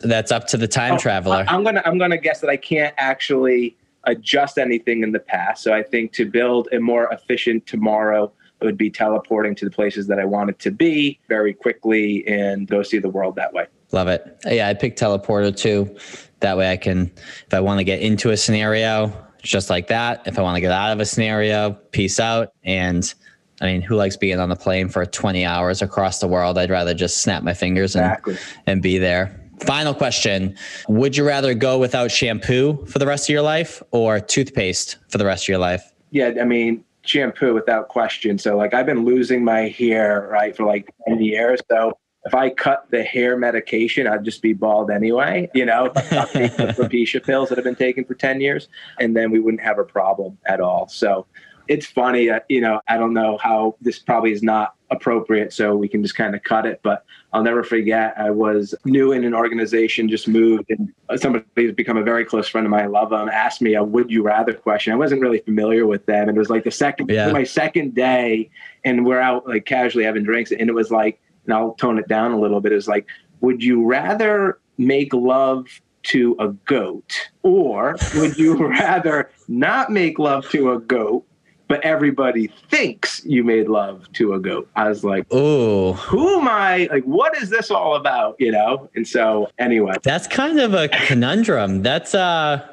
That's up to the time Oh, traveler. I- I'm gonna I'm gonna guess that I can't actually adjust anything in the past. So I think to build a more efficient tomorrow, it would be teleporting to the places that I wanted to be very quickly and go see the world that way. Love it. Yeah, I picked teleporter too. That way I can, if I want to get into a scenario, just like that. If I want to get out of a scenario, peace out. And I mean, who likes being on the plane for 20 hours across the world? I'd rather just snap my fingers and, exactly. and be there. Final question Would you rather go without shampoo for the rest of your life or toothpaste for the rest of your life? Yeah, I mean, shampoo without question. So, like, I've been losing my hair, right, for like 10 years. So, if I cut the hair medication, I'd just be bald anyway, you know, the Propecia pills that have been taken for 10 years, and then we wouldn't have a problem at all. So it's funny, uh, you know, I don't know how this probably is not appropriate, so we can just kind of cut it, but I'll never forget. I was new in an organization, just moved, and somebody who's become a very close friend of mine. I love him. Asked me a "Would you rather" question. I wasn't really familiar with them, and it was like the second, yeah. my second day, and we're out like casually having drinks, and it was like and I'll tone it down a little bit, is like, would you rather make love to a goat or would you rather not make love to a goat but everybody thinks you made love to a goat. I was like, oh, who am I? Like, what is this all about? You know? And so, anyway, that's kind of a conundrum. That's, uh,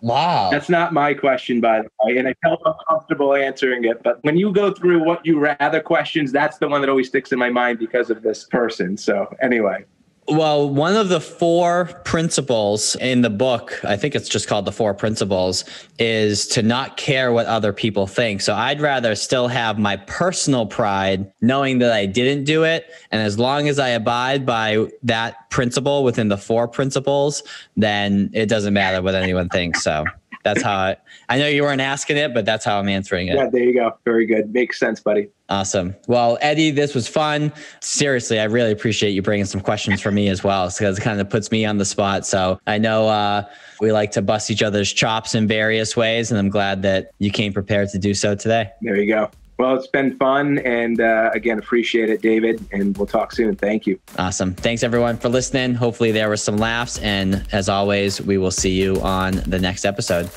Wow. That's not my question, by the way. And I felt uncomfortable answering it. But when you go through what you rather questions, that's the one that always sticks in my mind because of this person. So, anyway. Well, one of the four principles in the book, I think it's just called the four principles, is to not care what other people think. So I'd rather still have my personal pride knowing that I didn't do it. And as long as I abide by that principle within the four principles, then it doesn't matter what anyone thinks. So that's how I, I know you weren't asking it, but that's how I'm answering it. Yeah, there you go. Very good. Makes sense, buddy. Awesome. Well, Eddy, this was fun. Seriously, I really appreciate you bringing some questions for me as well, because it kind of puts me on the spot. So I know uh, we like to bust each other's chops in various ways, and I'm glad that you came prepared to do so today. There you go. Well, it's been fun. And uh, again, appreciate it, David. And we'll talk soon. Thank you. Awesome. Thanks, everyone, for listening. Hopefully, there were some laughs. And as always, we will see you on the next episode.